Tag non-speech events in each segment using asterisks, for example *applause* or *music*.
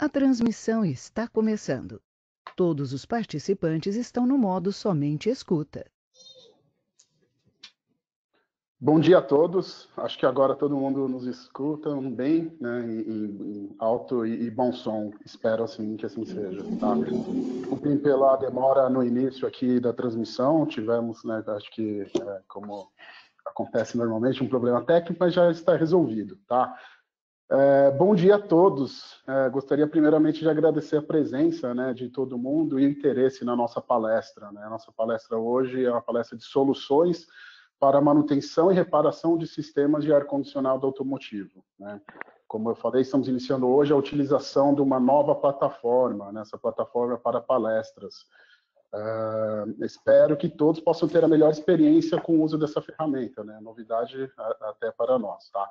A transmissão está começando. Todos os participantes estão no modo somente escuta. Bom dia a todos. Acho que agora todo mundo nos escuta bem, né, em, em alto e, e, bom som. Espero assim que assim seja. Tá? Desculpem pela demora no início aqui da transmissão. Tivemos, né, acho que é, como acontece normalmente, um problema técnico, mas já está resolvido, tá? É, bom dia a todos. É, gostaria primeiramente de agradecer a presença né, de todo mundo e o interesse na nossa palestra. Né? A nossa palestra hoje é uma palestra de soluções para manutenção e reparação de sistemas de ar-condicionado automotivo. Né? Como eu falei, estamos iniciando hoje a utilização de uma nova plataforma, né? plataforma para palestras. Uh, espero que todos possam ter a melhor experiência com o uso dessa ferramenta, né? Novidade até para nós, tá?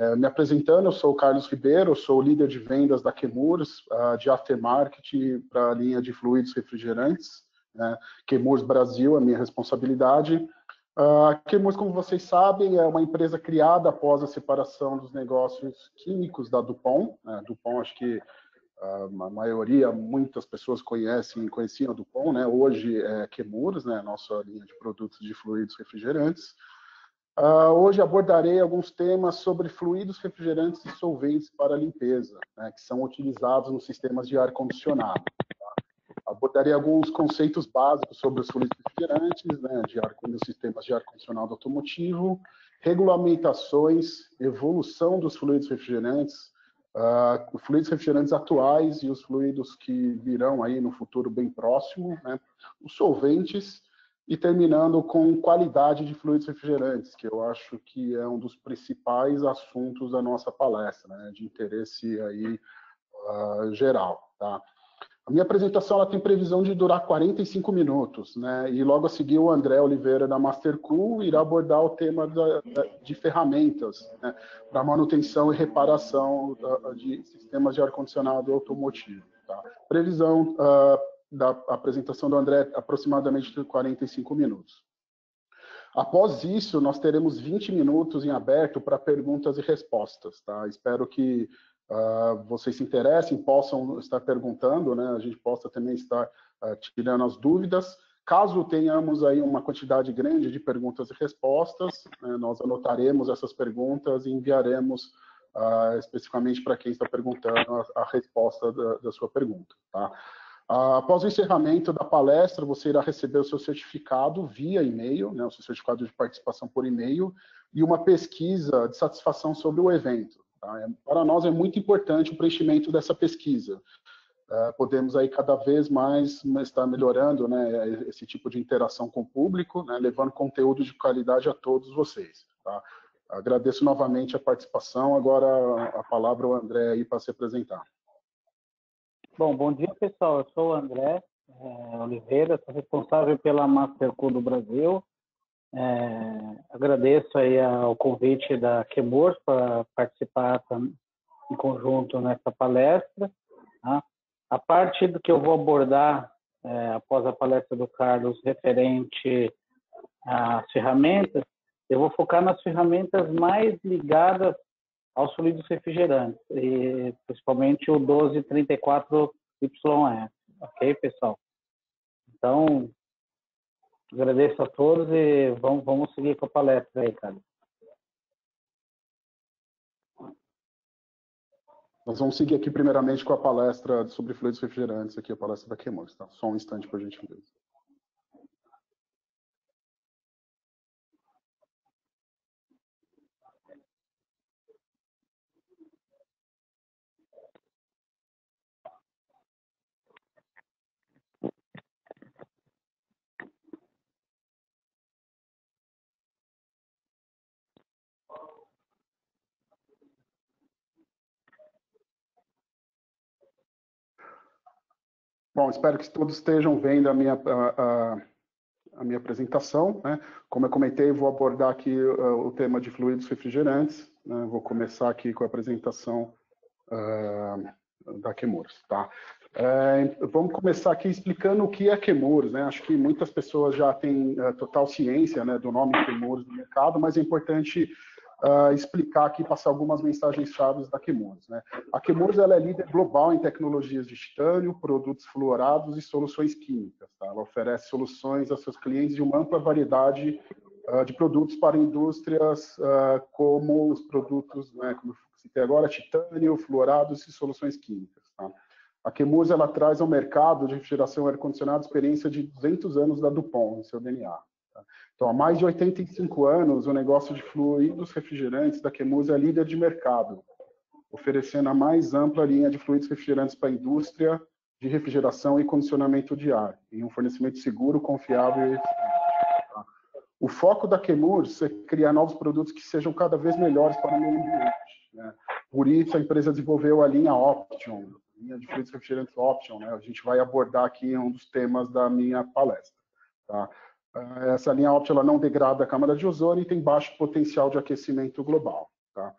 É, me apresentando, eu sou o Carlos Ribeiro, sou líder de vendas da Quemurs, uh, de aftermarket para a linha de fluidos refrigerantes. Né? Quemurs Brasil, a minha responsabilidade. Uh, a Quemurs, como vocês sabem, é uma empresa criada após a separação dos negócios químicos da Dupont. Né? Dupont, acho que a maioria, muitas pessoas conhecem, conheciam a Dupont, né? Hoje é Chemuros, né? Nossa linha de produtos de fluidos refrigerantes. Uh, hoje abordarei alguns temas sobre fluidos refrigerantes e solventes para limpeza, né? Que são utilizados nos sistemas de ar condicionado. Tá? Abordarei alguns conceitos básicos sobre os fluidos refrigerantes, né? De ar, nos sistemas de ar condicionado automotivo, regulamentações, evolução dos fluidos refrigerantes uh, fluidos refrigerantes atuais e os fluidos que virão aí no futuro bem próximo, né? os solventes e terminando com qualidade de fluidos refrigerantes, que eu acho que é um dos principais assuntos da nossa palestra, né? de interesse aí uh, geral, tá? A minha apresentação ela tem previsão de durar 45 minutos, né? E logo a seguir o André Oliveira da Mastercool irá abordar o tema da, de ferramentas né? para manutenção e reparação da, de sistemas de ar-condicionado automotivo. Tá? Previsão uh, da apresentação do André aproximadamente de 45 minutos. Após isso, nós teremos 20 minutos em aberto para perguntas e respostas. Tá? Espero que uh, vocês se interessem, possam estar perguntando, né? a gente possa também estar uh, tirando as dúvidas. Caso tenhamos aí uma quantidade grande de perguntas e respostas, né, nós anotaremos essas perguntas e enviaremos uh, especificamente para quem está perguntando a, a resposta da, da, sua pergunta. Tá? após o encerramento da palestra, você irá receber o seu certificado via e-mail, né, o seu certificado de participação por e-mail, e uma pesquisa de satisfação sobre o evento. Tá? É, para nós é muito importante o preenchimento dessa pesquisa. Uh, podemos aí cada vez mais estar melhorando né, esse tipo de interação com o público, né, levando conteúdo de qualidade a todos vocês. Tá? Agradeço novamente a participação. Agora a palavra ao André aí para se apresentar. Bom, bom dia pessoal. Eu sou o André é, Oliveira, sou responsável pela Mastercool do Brasil. É, agradeço aí ao convite da Quemor para participar em conjunto nessa palestra. Tá? A parte do que eu vou abordar é, após a palestra do Carlos referente às ferramentas, eu vou focar nas ferramentas mais ligadas aos fluidos refrigerantes, e principalmente o 1234YS. Ok, pessoal? Então, Agradeço a todos e vamos, vamos seguir com a palestra aí, cara. Nós vamos seguir aqui primeiramente com a palestra sobre fluidos refrigerantes, aqui a palestra da Queimos, tá? Só um instante, por gentileza. Bom, espero que todos estejam vendo a minha, a, a, a minha apresentação. Né? Como eu comentei, vou abordar aqui uh, o tema de fluidos refrigerantes. Né? Vou começar aqui com a apresentação uh, da Chemuros. Tá? É, vamos começar aqui explicando o que é Chemuros. Né? Acho que muitas pessoas já têm uh, total ciência né, do nome Chemuros no mercado, mas é importante uh, explicar aqui, passar algumas mensagens chaves da Chemours. Né? A Chemours ela é líder global em tecnologias de titânio, produtos fluorados e soluções químicas. Tá? Ela oferece soluções a seus clientes de uma ampla variedade uh, de produtos para indústrias, uh, como os produtos, né, como eu citei agora, titânio, fluorados e soluções químicas. Tá? A Chemours ela traz ao mercado de refrigeração e ar-condicionado experiência de 200 anos da DuPont em seu DNA. Então, há mais de 85 anos, o negócio de fluidos refrigerantes da Chemours é líder de mercado, oferecendo a mais ampla linha de fluidos refrigerantes para a indústria de refrigeração e condicionamento de ar, em um fornecimento seguro, confiável e eficiente. Tá? O foco da Chemours é criar novos produtos que sejam cada vez melhores para o meio ambiente. Né? Por isso, a empresa desenvolveu a linha Option, linha de fluidos refrigerantes Option. Né? A gente vai abordar aqui um dos temas da minha palestra. Tá? Ah, essa linha Opt ela não degrada a camada de ozônio e tem baixo potencial de aquecimento global. Tá?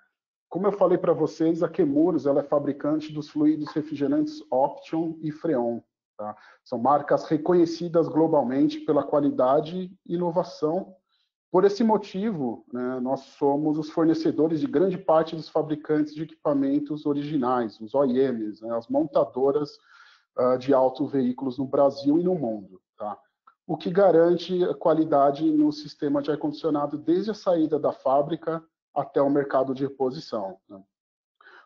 Como eu falei para vocês, a Chemours ela é fabricante dos fluidos refrigerantes Option e Freon. Tá? São marcas reconhecidas globalmente pela qualidade e inovação. Por esse motivo, né, nós somos os fornecedores de grande parte dos fabricantes de equipamentos originais, os OEMs, né, as montadoras uh, de autoveículos no Brasil e no mundo. Tá? O que garante a qualidade no sistema de ar-condicionado desde a saída da fábrica até o mercado de reposição. Né?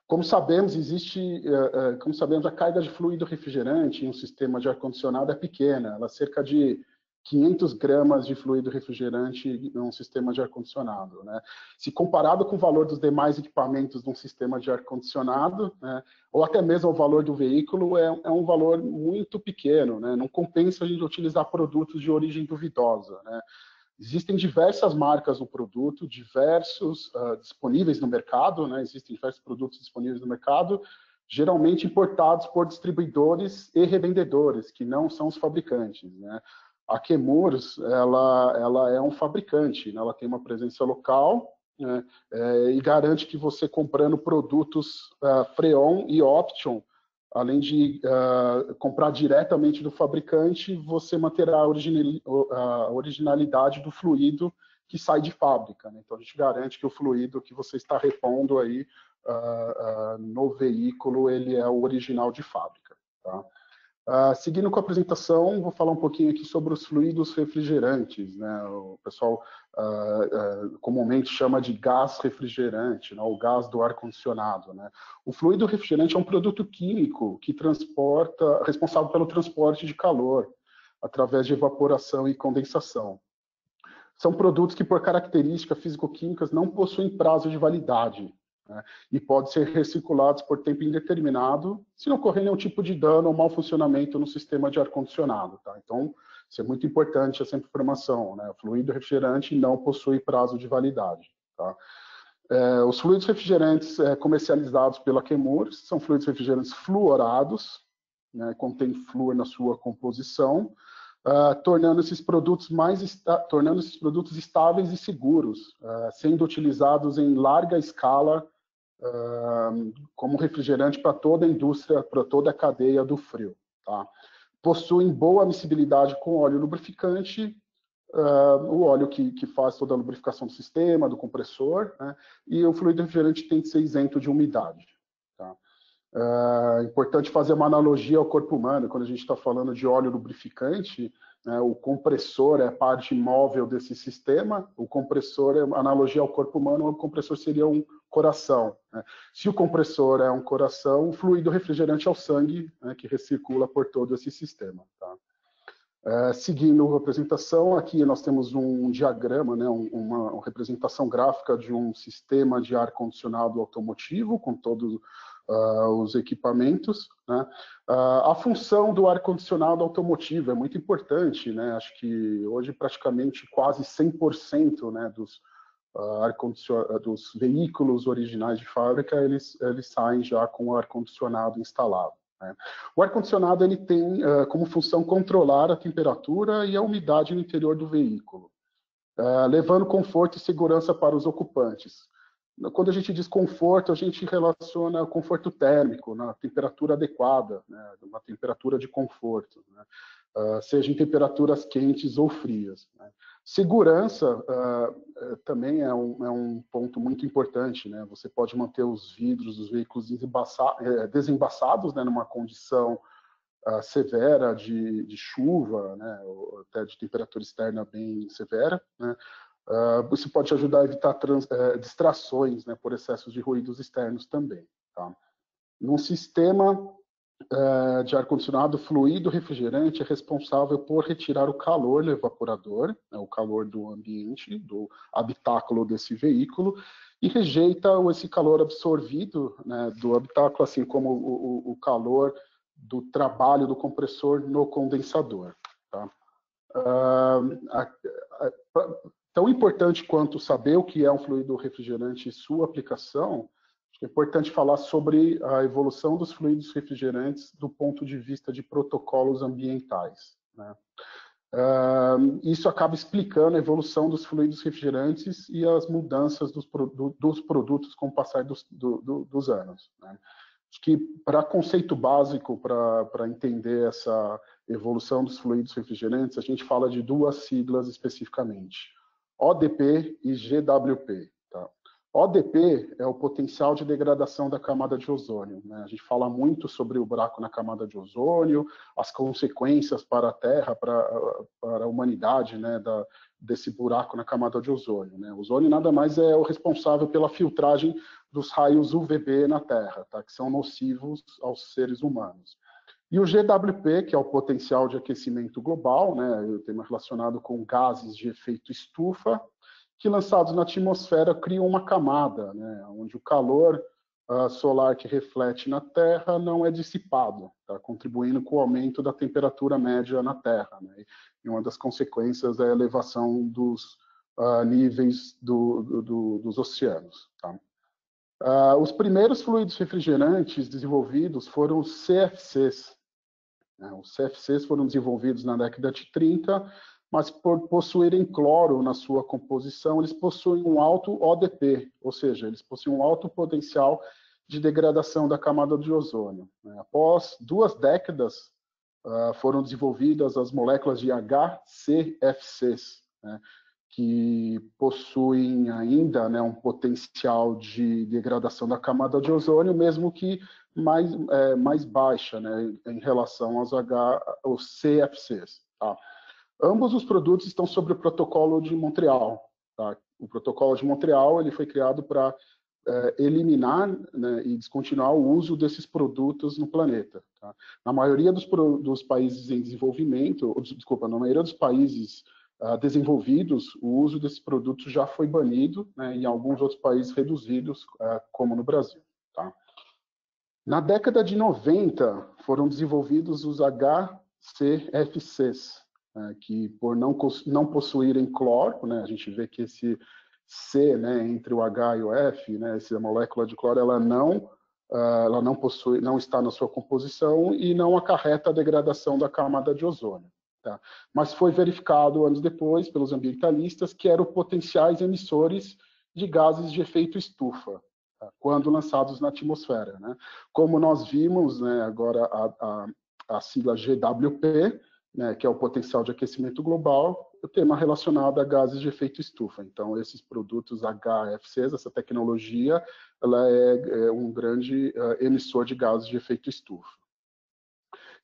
Como sabemos, existe, eh, eh, como sabemos, a carga de fluido refrigerante em um sistema de ar-condicionado é pequena, ela é cerca de 500 gramas de fluido refrigerante num sistema de ar-condicionado. Né? Se comparado com o valor dos demais equipamentos de um sistema de ar-condicionado, né, ou até mesmo o valor do veículo, é, é, um valor muito pequeno. Né? Não compensa a gente utilizar produtos de origem duvidosa. Né? Existem diversas marcas no produto, diversos uh, disponíveis no mercado, né? existem diversos produtos disponíveis no mercado, geralmente importados por distribuidores e revendedores, que não são os fabricantes. A Chemours, ela, ela é um fabricante, né? ela tem uma presença local né? é, e garante que você comprando produtos uh, Freon e Option, além de uh, comprar diretamente do fabricante, você manterá a, a, originalidade do fluido que sai de fábrica. Né? Então, a gente garante que o fluido que você está repondo aí uh, no veículo, ele é o original de fábrica. Tá? Uh, seguindo com a apresentação, vou falar um pouquinho aqui sobre os fluidos refrigerantes. Né? O pessoal uh, uh, comumente chama de gás refrigerante, né? o gás do ar-condicionado. Né? O fluido refrigerante é um produto químico que transporta, responsável pelo transporte de calor através de evaporação e condensação. São produtos que, por características físico-químicas, não possuem prazo de validade né, e pode ser recirculados por tempo indeterminado se não ocorrer nenhum tipo de dano ou mau funcionamento no sistema de ar-condicionado. Tá? Então, isso é muito importante, essa informação. Né? O fluido refrigerante não possui prazo de validade. Tá? É, os fluidos refrigerantes é, comercializados pela Chemours são fluidos refrigerantes fluorados, né, contém flúor na sua composição, uh, tornando esses produtos mais tornando esses produtos estáveis e seguros, uh, sendo utilizados em larga escala como refrigerante para toda a indústria, para toda a cadeia do frio. Tá? Possuem boa miscibilidade com óleo lubrificante, uh, o óleo que, que, faz toda a lubrificação do sistema, do compressor, né? e o fluido refrigerante tem que ser isento de umidade. Tá? É importante fazer uma analogia ao corpo humano, quando a gente está falando de óleo lubrificante, né, o compressor é parte móvel desse sistema, o compressor, é analogia ao corpo humano, o compressor seria um coração. Né? Se o compressor é um coração, o fluido refrigerante é o sangue né, que recircula por todo esse sistema. Tá? É, seguindo a apresentação, aqui nós temos um diagrama, né, uma, uma representação gráfica de um sistema de ar-condicionado automotivo, com todos uh, os equipamentos. Né? Uh, a função do ar-condicionado automotivo é muito importante, né? acho que hoje praticamente quase 100% né, dos, uh, dos veículos originais de fábrica, eles, eles saem já com o ar-condicionado instalado. Né? O ar-condicionado ele tem uh, como função controlar a temperatura e a umidade no interior do veículo, uh, levando conforto e segurança para os ocupantes. Quando a gente diz conforto, a gente relaciona conforto térmico, na temperatura adequada, né, uma temperatura de conforto, né, uh, seja em temperaturas quentes ou frias. Né. Segurança uh, também é um, é um, ponto muito importante, né? Você pode manter os vidros dos veículos eh, desembaçados, né, numa condição uh, severa de, de, chuva, né, ou até de temperatura externa bem severa, né? Uh, isso pode ajudar a evitar trans, uh, distrações né, por excessos de ruídos externos também. Tá? Num sistema uh, de ar-condicionado, fluido refrigerante é responsável por retirar o calor no evaporador, né, o calor do ambiente, do habitáculo desse veículo, e rejeita esse calor absorvido né, do habitáculo, assim como o, o, calor do trabalho do compressor no condensador. Tá? Uh, a, a, tão importante quanto saber o que é um fluido refrigerante e sua aplicação, é importante falar sobre a evolução dos fluidos refrigerantes do ponto de vista de protocolos ambientais. Né? Uh, isso acaba explicando a evolução dos fluidos refrigerantes e as mudanças dos, produ dos produtos com o passar dos, do, do, dos anos. Né? Acho que, para conceito básico, para entender essa evolução dos fluidos refrigerantes, a gente fala de duas siglas especificamente. ODP e GWP. ODP é o potencial de degradação da camada de ozônio. Né? A gente fala muito sobre o buraco na camada de ozônio, as consequências para a Terra, para, para a humanidade, né, da, desse buraco na camada de ozônio. Né? O ozônio nada mais é o responsável pela filtragem dos raios UVB na Terra, tá? que são nocivos aos seres humanos. E o GWP, que é o potencial de aquecimento global, né, o tema relacionado com gases de efeito estufa, que lançados na atmosfera criam uma camada, né, onde o calor uh, solar que reflete na Terra não é dissipado, tá, contribuindo com o aumento da temperatura média na Terra. Né, e uma das consequências é a elevação dos uh, níveis do, do, do, dos oceanos. Tá. Uh, os primeiros fluidos refrigerantes desenvolvidos foram os CFCs, né? Os CFCs foram desenvolvidos na década de 30, mas por possuírem cloro na sua composição, eles possuem um alto ODP, ou seja, eles possuem um alto potencial de degradação da camada de ozônio. Né? Após duas décadas, uh, foram desenvolvidas as moléculas de HCFCs, né? que possuem ainda né, um potencial de degradação da camada de ozônio, mesmo que mais, é, mais baixa em relação aos, H, aos CFCs. Tá? Ambos os produtos estão sobre o protocolo de Montreal. Tá? O protocolo de Montreal ele foi criado para é, eliminar né, e descontinuar o uso desses produtos no planeta. Tá? Na maioria dos, dos, países em desenvolvimento, ou, desculpa, na maioria dos países uh, desenvolvidos, o uso desses produtos já foi banido, né, em alguns outros países reduzidos, uh, como no Brasil. Tá? Na década de 90, foram desenvolvidos os HCFCs, né, que por não, não possuírem cloro, né, a gente vê que esse C, né, entre o H e o F, né, essa molécula de cloro, ela não, uh, ela não possui, não está na sua composição e não acarreta a degradação da camada de ozônio. Tá? Mas foi verificado anos depois pelos ambientalistas que eram potenciais emissores de gases de efeito estufa, quando lançados na atmosfera. Né? Como nós vimos, né, agora a, a, a sigla GWP, né, que é o potencial de aquecimento global, o tema relacionado a gases de efeito estufa. Então, esses produtos HFCs, essa tecnologia, ela é, é um grande uh, emissor de gases de efeito estufa.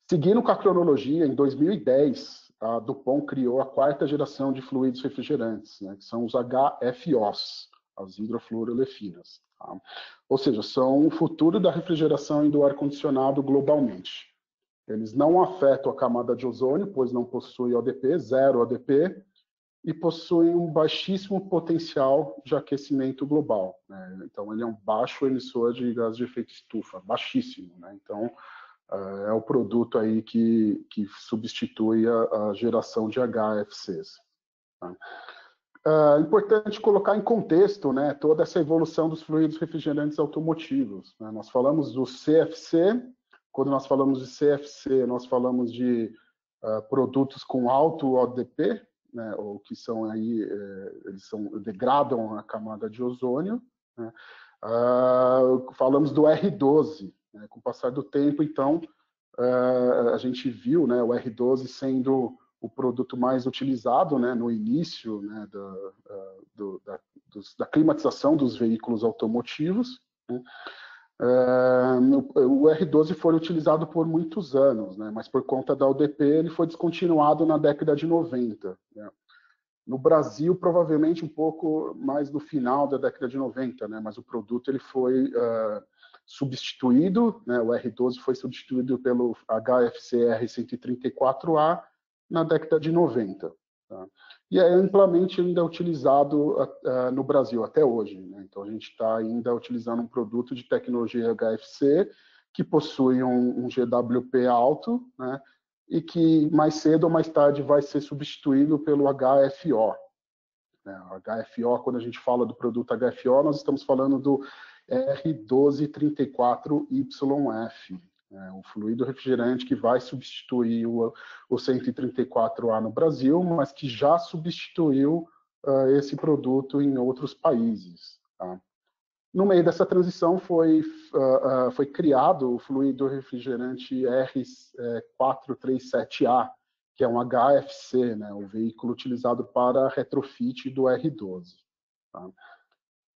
Seguindo com a cronologia, em 2010, a Dupont criou a quarta geração de fluidos refrigerantes, né, que são os HFOs, as hidrofluorolefinas. Tá? Ou seja, são o futuro da refrigeração e do ar-condicionado globalmente. Eles não afetam a camada de ozônio, pois não possuem ODP, zero ODP, e possuem um baixíssimo potencial de aquecimento global. Né? Então, ele é um baixo emissor de gás de efeito estufa, baixíssimo. Né? Então, uh, é o produto aí que, que substitui a, a geração de HFCs. Tá? Uh, importante colocar em contexto né, toda essa evolução dos fluidos refrigerantes automotivos. Né? Nós falamos do CFC, quando nós falamos de CFC, nós falamos de uh, produtos com alto ODP, né, ou que são aí, eh, eles são, degradam a camada de ozônio. Né? Uh, falamos do R12, né? com o passar do tempo, então, uh, a gente viu né, o R12 sendo o produto mais utilizado né, no início né, da, do, da, dos, da, climatização dos veículos automotivos. Né. O R12 foi utilizado por muitos anos, né, mas por conta da UDP ele foi descontinuado na década de 90. Né. No Brasil, provavelmente um pouco mais no final da década de 90, né, mas o produto ele foi uh, substituído, né, o R12 foi substituído pelo HFCR 134A na década de 90. Tá? E é amplamente ainda utilizado uh, no Brasil até hoje. Né? Então, a gente está ainda utilizando um produto de tecnologia HFC que possui um, um GWP alto, né? e que mais cedo ou mais tarde vai ser substituído pelo HFO. Né? HFO, quando a gente fala do produto HFO, nós estamos falando do R1234YF, né? o fluido refrigerante que vai substituir o, o 134A no Brasil, mas que já substituiu uh, esse produto em outros países. Tá? No meio dessa transição foi, uh, uh, foi criado o fluido refrigerante R437A, que é um HFC, né, o veículo utilizado para retrofit do R12. Tá?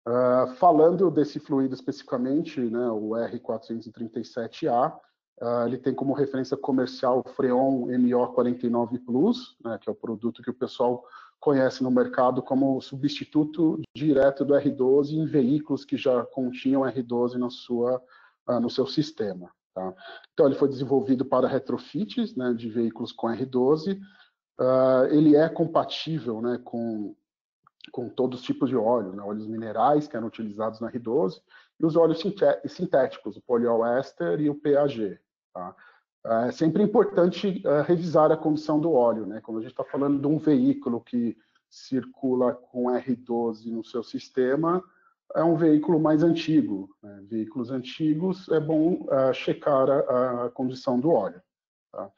Uh, falando desse fluido especificamente, né, o R437A, uh, ele tem como referência comercial o Freon MO49 Plus, né, que é o produto que o pessoal conhece no mercado como substituto direto do R12 em veículos que já continham R12 na sua, uh, no seu sistema. Tá? Então, ele foi desenvolvido para retrofits né, de veículos com R12. ele é compatível né, com com todos os tipos de óleo, né? óleos minerais que eram utilizados na R12 e os óleos sintéticos, o poliéster e o PAG. Tá? É sempre importante uh, revisar a condição do óleo, né? Quando a gente está falando de um veículo que circula com R12 no seu sistema, é um veículo mais antigo. Né? Veículos antigos é bom uh, checar a, a, condição do óleo. Tá?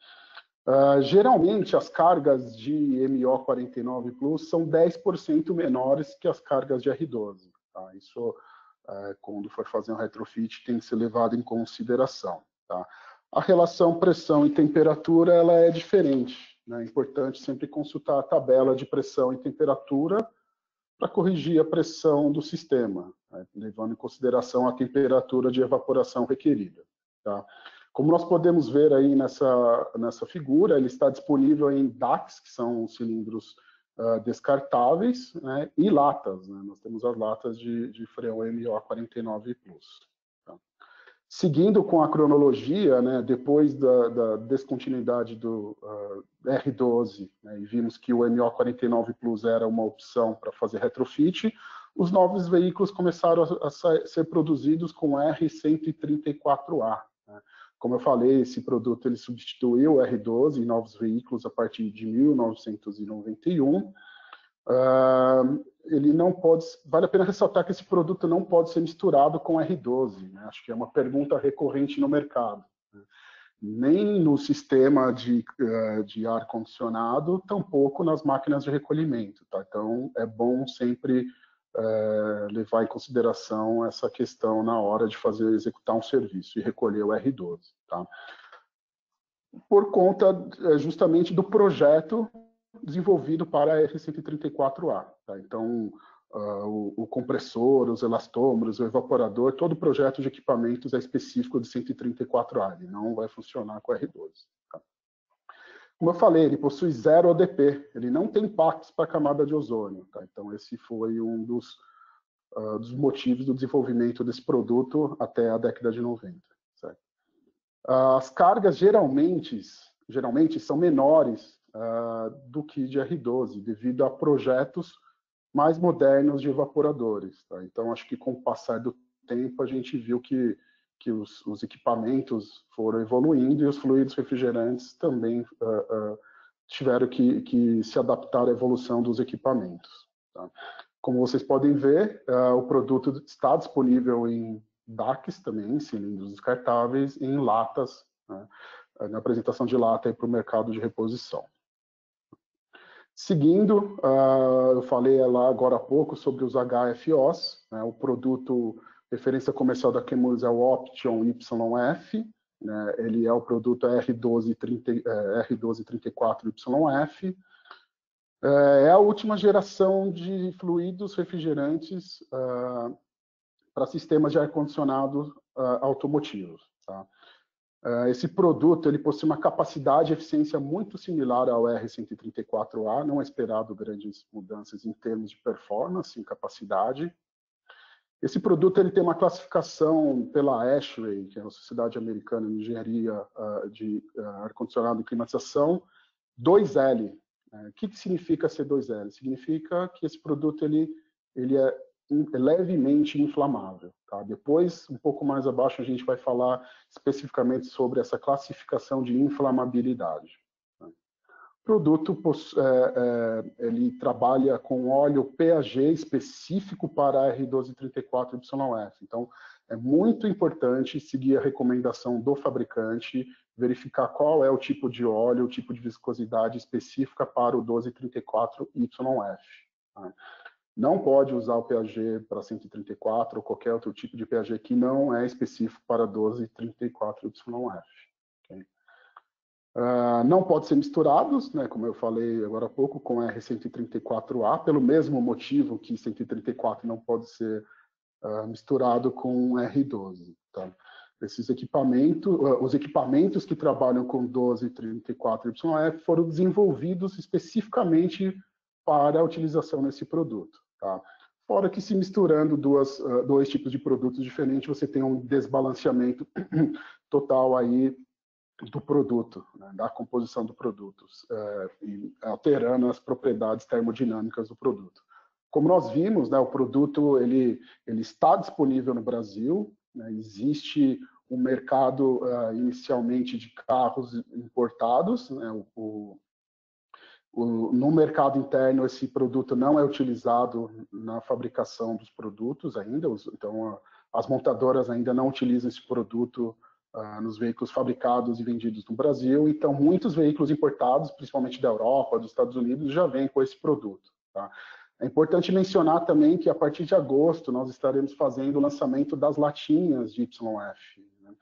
Uh, geralmente, as cargas de MO49 Plus são 10% menores que as cargas de R12. Tá? Isso, uh, quando for fazer um retrofit, tem que ser levado em consideração. Tá? A relação pressão e temperatura ela é diferente. Né? É importante sempre consultar a tabela de pressão e temperatura para corrigir a pressão do sistema, né? levando em consideração a temperatura de evaporação requerida. Tá? Como nós podemos ver aí nessa, nessa figura, ele está disponível em DACs, que são cilindros uh, descartáveis, né, e latas. Né? Nós temos as latas de, de freio MO49 Plus. Tá? Seguindo com a cronologia, né, depois da, da, descontinuidade do uh, R12, né, e vimos que o MO49 Plus era uma opção para fazer retrofit, os novos veículos começaram a, a ser produzidos com R134A. Como eu falei, esse produto ele substituiu o R12 em novos veículos a partir de 1991. Uh, ele não pode, vale a pena ressaltar que esse produto não pode ser misturado com R12. Né? Acho que é uma pergunta recorrente no mercado. Né? Nem no sistema de, uh, de ar condicionado, tampouco nas máquinas de recolhimento. Tá? Então é bom sempre é, levar em consideração essa questão na hora de fazer executar um serviço e recolher o R12, tá? Por conta é, justamente do projeto desenvolvido para a R134A, tá? Então, uh, o, o, compressor, os elastômeros, o evaporador, todo projeto de equipamentos é específico de 134A, ele não vai funcionar com o R12. Como eu falei, ele possui zero ODP, ele não tem impactos para a camada de ozônio. Tá? Então, esse foi um dos, uh, dos, motivos do desenvolvimento desse produto até a década de 90. Certo? as cargas geralmente, geralmente são menores uh, do que de R12, devido a projetos mais modernos de evaporadores. Tá? Então, acho que com o passar do tempo, a gente viu que que os, os, equipamentos foram evoluindo e os fluidos refrigerantes também uh, uh, tiveram que, que, se adaptar à evolução dos equipamentos. Tá? Como vocês podem ver, uh, o produto está disponível em DACs também, em cilindros descartáveis, e em latas, né? na apresentação de lata para o mercado de reposição. Seguindo, eu falei lá agora há pouco sobre os HFOs, né? o produto referência comercial da Chemours é o Option YF, né, ele é o produto R1230, R1234YF, é, é a última geração de fluidos refrigerantes uh, para sistemas de ar-condicionado uh, automotivos. Tá? Esse produto ele possui uma capacidade e eficiência muito similar ao R134A, não é esperado grandes mudanças em termos de performance, em capacidade. Esse produto ele tem uma classificação pela ASHRAE, que é a Sociedade Americana de Engenharia de Ar-Condicionado e Climatização, 2L, é, o que, significa C2L? Significa que esse produto ele, ele é, é levemente inflamável. Tá? Depois, um pouco mais abaixo, a gente vai falar especificamente sobre essa classificação de inflamabilidade. Produto é, é, ele trabalha com óleo PAG específico para R1234YF. Então, é muito importante seguir a recomendação do fabricante verificar qual é o tipo de óleo, o tipo de viscosidade específica para o 1234YF. Tá? Não pode usar o PAG para 134 ou qualquer outro tipo de PAG que não é específico para 1234YF. Uh, não pode ser misturados, né, como eu falei agora há pouco, com R134A, pelo mesmo motivo que 134 não pode ser uh, misturado com R12. Tá? Esses equipamentos, ah, os equipamentos que trabalham com 1234YF foram desenvolvidos especificamente para a utilização nesse produto. Tá? Fora que se misturando duas, dois tipos de produtos diferentes, você tem um desbalanceamento *clears throat* total aí do produto, né, da composição do produto, é, alterando as propriedades termodinâmicas do produto. Como nós vimos, né, o produto ele, ele está disponível no Brasil, né? Existe um mercado uh, inicialmente de carros importados, né? o, o, o, no mercado interno esse produto não é utilizado na fabricação dos produtos ainda, então uh, as montadoras ainda não utilizam esse produto uh, nos veículos fabricados e vendidos no Brasil, então muitos veículos importados, principalmente da Europa, dos Estados Unidos, já vêm com esse produto. Tá? É importante mencionar também que a partir de agosto nós estaremos fazendo o lançamento das latinhas de YF. Né?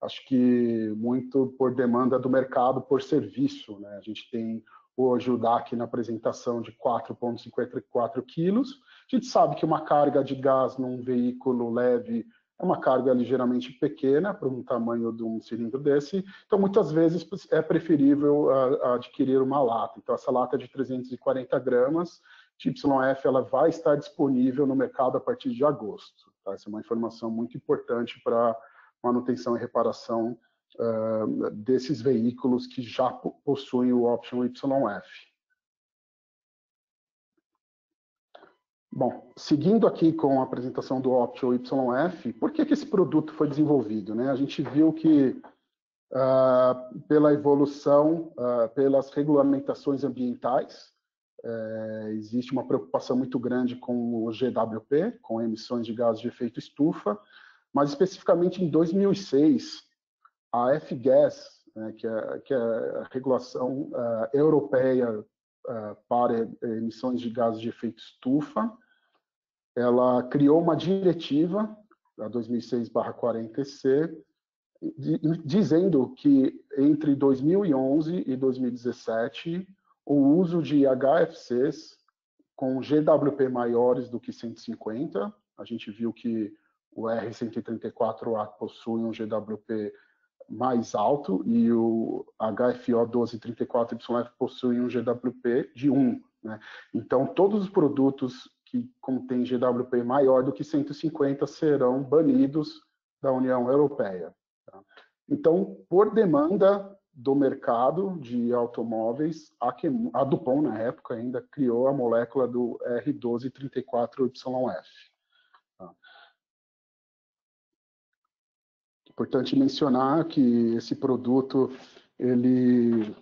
Acho que muito por demanda do mercado por serviço. Né? A gente tem hoje o DAC na apresentação de 4,54 quilos. A gente sabe que uma carga de gás num veículo leve é uma carga ligeiramente pequena para um tamanho de um cilindro desse, então muitas vezes é preferível uh, adquirir uma lata. Então essa lata de 340 gramas YF ela vai estar disponível no mercado a partir de agosto. Tá? Essa é uma informação muito importante para manutenção e reparação uh, desses veículos que já possuem o Option YF. Bom, seguindo aqui com a apresentação do Option YF, por que, que esse produto foi desenvolvido? Né? A gente viu que uh, pela evolução, uh, pelas regulamentações ambientais, é, existe uma preocupação muito grande com o GWP, com emissões de gases de efeito estufa, mas especificamente em 2006, a F-Gas, né, que, é, que, é, a regulação uh, europeia uh, para emissões de gases de efeito estufa, ela criou uma diretiva, a 2006/40-EC, dizendo que entre 2011 e 2017 o uso de HFCs com GWP maiores do que 150. A gente viu que o R134A possui um GWP mais alto e o HFO 1234YF possui um GWP de 1. Né? Então, todos os produtos que contêm GWP maior do que 150 serão banidos da União Europeia. Tá? Então, por demanda do mercado de automóveis, a, a Dupont, na época, ainda criou a molécula do R1234YF. Tá? Importante mencionar que esse produto, ele,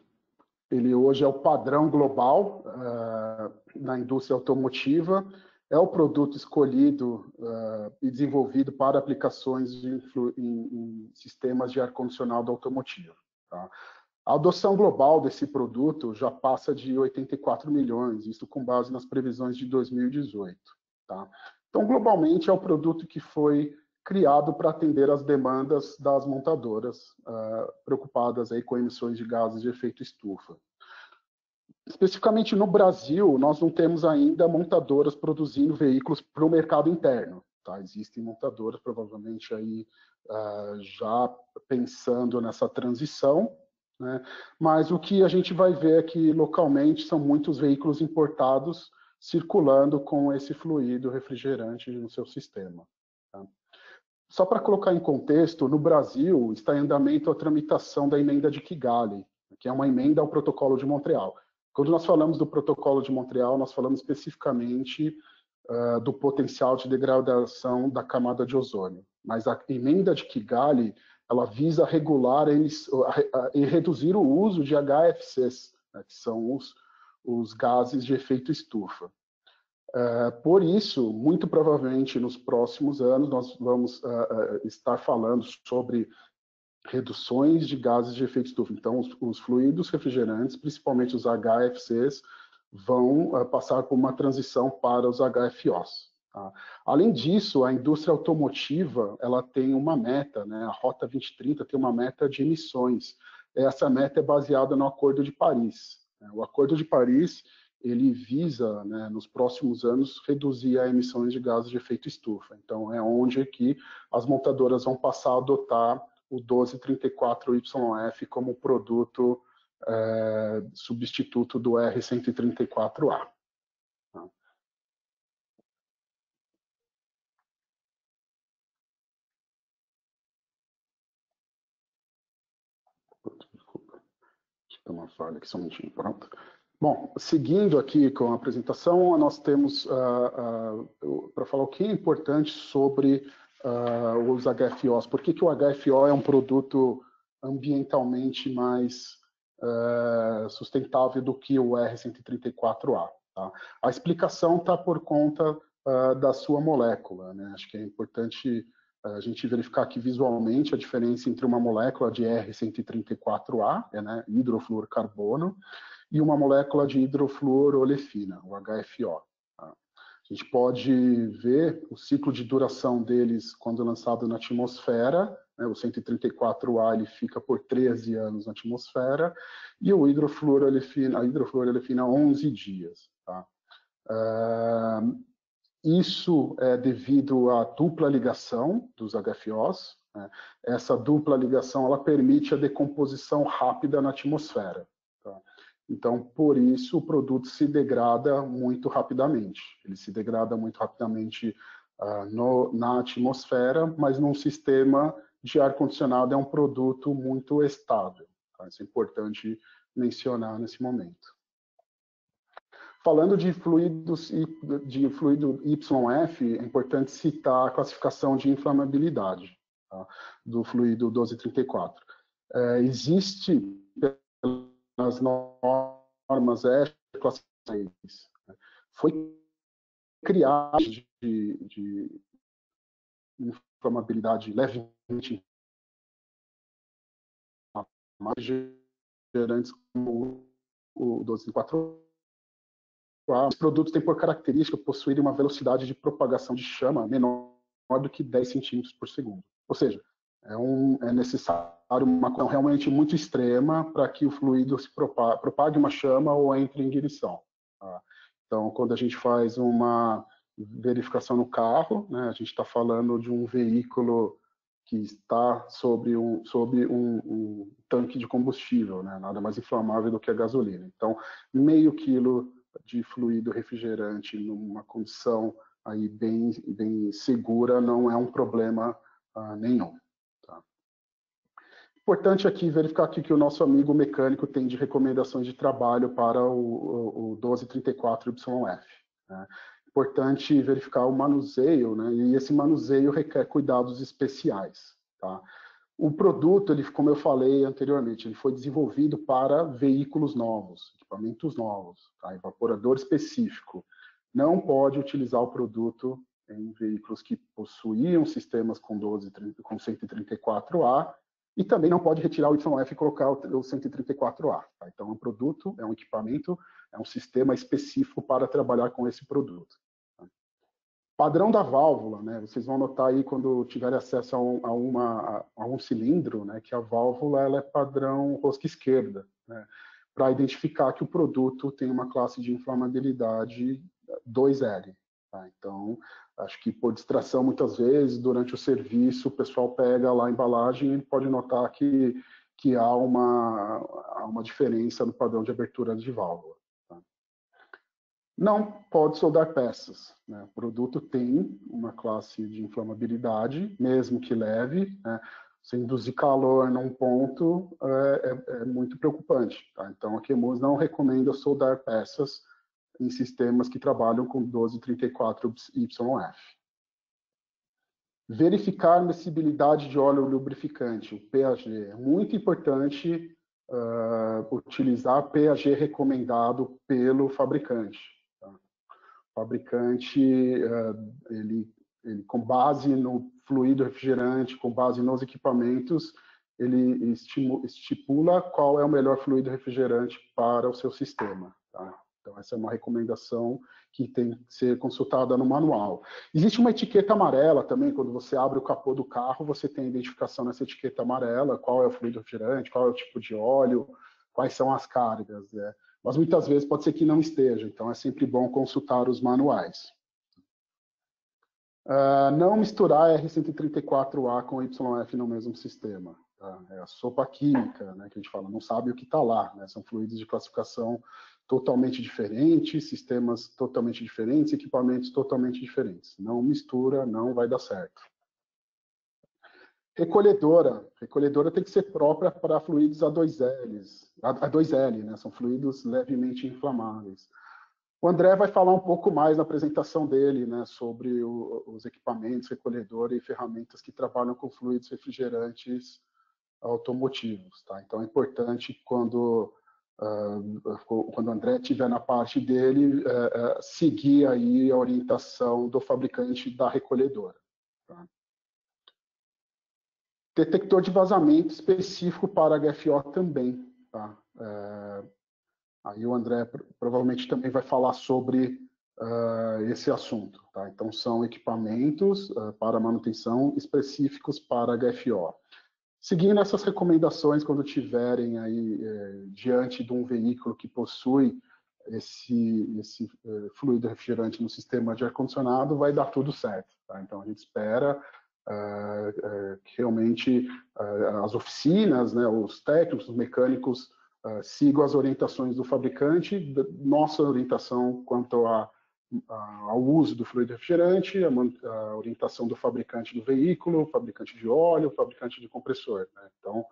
ele hoje é o padrão global uh, na indústria automotiva, é o produto escolhido uh, e desenvolvido para aplicações em, em, em sistemas de ar-condicionado automotivo. Tá? A adoção global desse produto já passa de 84 milhões, isso com base nas previsões de 2018. Tá? Então, globalmente, é o produto que foi criado para atender as demandas das montadoras uh, preocupadas aí com emissões de gases de efeito estufa. Especificamente no Brasil, nós não temos ainda montadoras produzindo veículos para o mercado interno. Tá? Existem montadoras, provavelmente aí uh, já pensando nessa transição, né? mas o que a gente vai ver é que localmente são muitos veículos importados circulando com esse fluido refrigerante no seu sistema. Só para colocar em contexto, no Brasil está em andamento a tramitação da emenda de Kigali, que é uma emenda ao Protocolo de Montreal. Quando nós falamos do Protocolo de Montreal, nós falamos especificamente uh, do potencial de degradação da camada de ozônio. Mas a emenda de Kigali, ela visa regular e reduzir o uso de HFCs, né, que são os, os gases de efeito estufa. Uh, por isso, muito provavelmente nos próximos anos, nós vamos uh, estar falando sobre reduções de gases de efeito estufa. Então, os, os fluidos refrigerantes, principalmente os HFCs, vão uh, passar por uma transição para os HFOs. Tá? Além disso, a indústria automotiva ela tem uma meta, né? a Rota 2030 tem uma meta de emissões. Essa meta é baseada no Acordo de Paris. Né? O Acordo de Paris ele visa, né, nos próximos anos, reduzir a emissões de gases de efeito estufa. Então, é onde que as montadoras vão passar a adotar o 1234YF como produto é, substituto do R134A. Tá? Desculpa, tem uma falha aqui, só um minutinho, pronto. Bom, seguindo aqui com a apresentação, nós temos, uh, uh, para falar o que é importante sobre uh, os HFOs. Por que, que o HFO é um produto ambientalmente mais sustentável do que o R134A? Tá? A explicação está por conta da sua molécula. Né? Acho que é importante a gente verificar aqui visualmente a diferença entre uma molécula de R134A, é, né, hidrofluorcarbono, e uma molécula de hidrofluorolefina, o HFO. A gente pode ver o ciclo de duração deles quando lançado na atmosfera, né, o 134A ele fica por 13 anos na atmosfera, e o hidrofluorolefina, a hidrofluorolefina 11 dias. Tá? Uh, isso é devido à dupla ligação dos HFOs. Né? Essa dupla ligação ela permite a decomposição rápida na atmosfera. Então, por isso, o produto se degrada muito rapidamente. Ele se degrada muito rapidamente uh, no, na atmosfera, mas num sistema de ar-condicionado é um produto muito estável. Tá? Isso é importante mencionar nesse momento. Falando de fluidos de fluido YF, é importante citar a classificação de inflamabilidade tá? do fluido 1234. É, existe nas normas Classe 6. Né? Foi criado de, de inflamabilidade levemente mais gerantes como o 12.4 os produtos têm por característica possuir uma velocidade de propagação de chama menor do que 10 centímetros por segundo. Ou seja, é, um, é necessário uma coisa realmente muito extrema para que o fluido se propague, propague, uma chama ou entre em ignição. Tá? Então, quando a gente faz uma verificação no carro, né, a gente está falando de um veículo que está sobre um, sobre um, um tanque de combustível, né, nada mais inflamável do que a gasolina. Então, meio quilo de fluido refrigerante numa condição aí bem, bem segura não é um problema uh, nenhum. Importante aqui verificar aqui que o nosso amigo mecânico tem de recomendações de trabalho para o, o, o 1234YF. Né? Importante verificar o manuseio, né? e esse manuseio requer cuidados especiais. Tá? O produto, ele, como eu falei anteriormente, ele foi desenvolvido para veículos novos, equipamentos novos, tá? evaporador específico. Não pode utilizar o produto em veículos que possuíam sistemas com 12, com 134A e também não pode retirar o YF e colocar o 134A. Tá? Então, é um produto, é um equipamento, é um sistema específico para trabalhar com esse produto. Tá? Padrão da válvula, né? Vocês vão notar aí quando tiverem acesso a um, a uma, a um cilindro, né? Que a válvula ela é padrão rosca esquerda, né? Para identificar que o produto tem uma classe de inflamabilidade 2L. Tá? Então, acho que por distração, muitas vezes, durante o serviço, o pessoal pega lá a embalagem e pode notar que, que há, uma, há uma diferença no padrão de abertura de válvula. Não pode soldar peças. Né? O produto tem uma classe de inflamabilidade, mesmo que leve. Né? Se induzir calor num ponto é, é, é muito preocupante. Tá? Então, a Chemus não recomenda soldar peças em sistemas que trabalham com 1234YF. Verificar a miscibilidade de óleo lubrificante, o PAG. É muito importante uh, utilizar PAG recomendado pelo fabricante fabricante, eh, ele, ele, com base no fluido refrigerante, com base nos equipamentos, ele estipula qual é o melhor fluido refrigerante para o seu sistema. Então, essa é uma recomendação que tem que ser consultada no manual. Existe uma etiqueta amarela também, quando você abre o capô do carro, você tem a identificação nessa etiqueta amarela, qual é o fluido refrigerante, qual é o tipo de óleo, quais são as cargas. Né? mas muitas vezes pode ser que não esteja, então é sempre bom consultar os manuais. Uh, não misturar R134A com YF no mesmo sistema. Tá? É a sopa química, né, que a gente fala, não sabe o que está lá. Né? São fluidos de classificação totalmente diferentes, sistemas totalmente diferentes, equipamentos totalmente diferentes. Não mistura, não vai dar certo. Recolhedora. Recolhedora tem que ser própria para fluidos A2Ls, A2L, né? São fluidos levemente inflamáveis. O André vai falar um pouco mais na apresentação dele, né, sobre o, os equipamentos, recolhedora e ferramentas que trabalham com fluidos refrigerantes automotivos, tá? Então é importante quando uh, quando o André estiver na parte dele uh, uh, seguir aí a orientação do fabricante da recolhedora. Tá? Detector de vazamento específico para HFO também. Tá? É, aí o André provavelmente também vai falar sobre uh, esse assunto. Tá? Então, são equipamentos uh, para manutenção específicos para HFO. Seguindo essas recomendações, quando tiverem aí eh, diante de um veículo que possui esse, esse eh, fluido refrigerante no sistema de ar-condicionado, vai dar tudo certo. Tá? Então, a gente espera é, é, que realmente é, as oficinas, né, os técnicos, os mecânicos sigam as orientações do fabricante, nossa orientação quanto a, ao uso do fluido refrigerante, a, orientação do fabricante do veículo, fabricante de óleo, fabricante de compressor. Né? Então,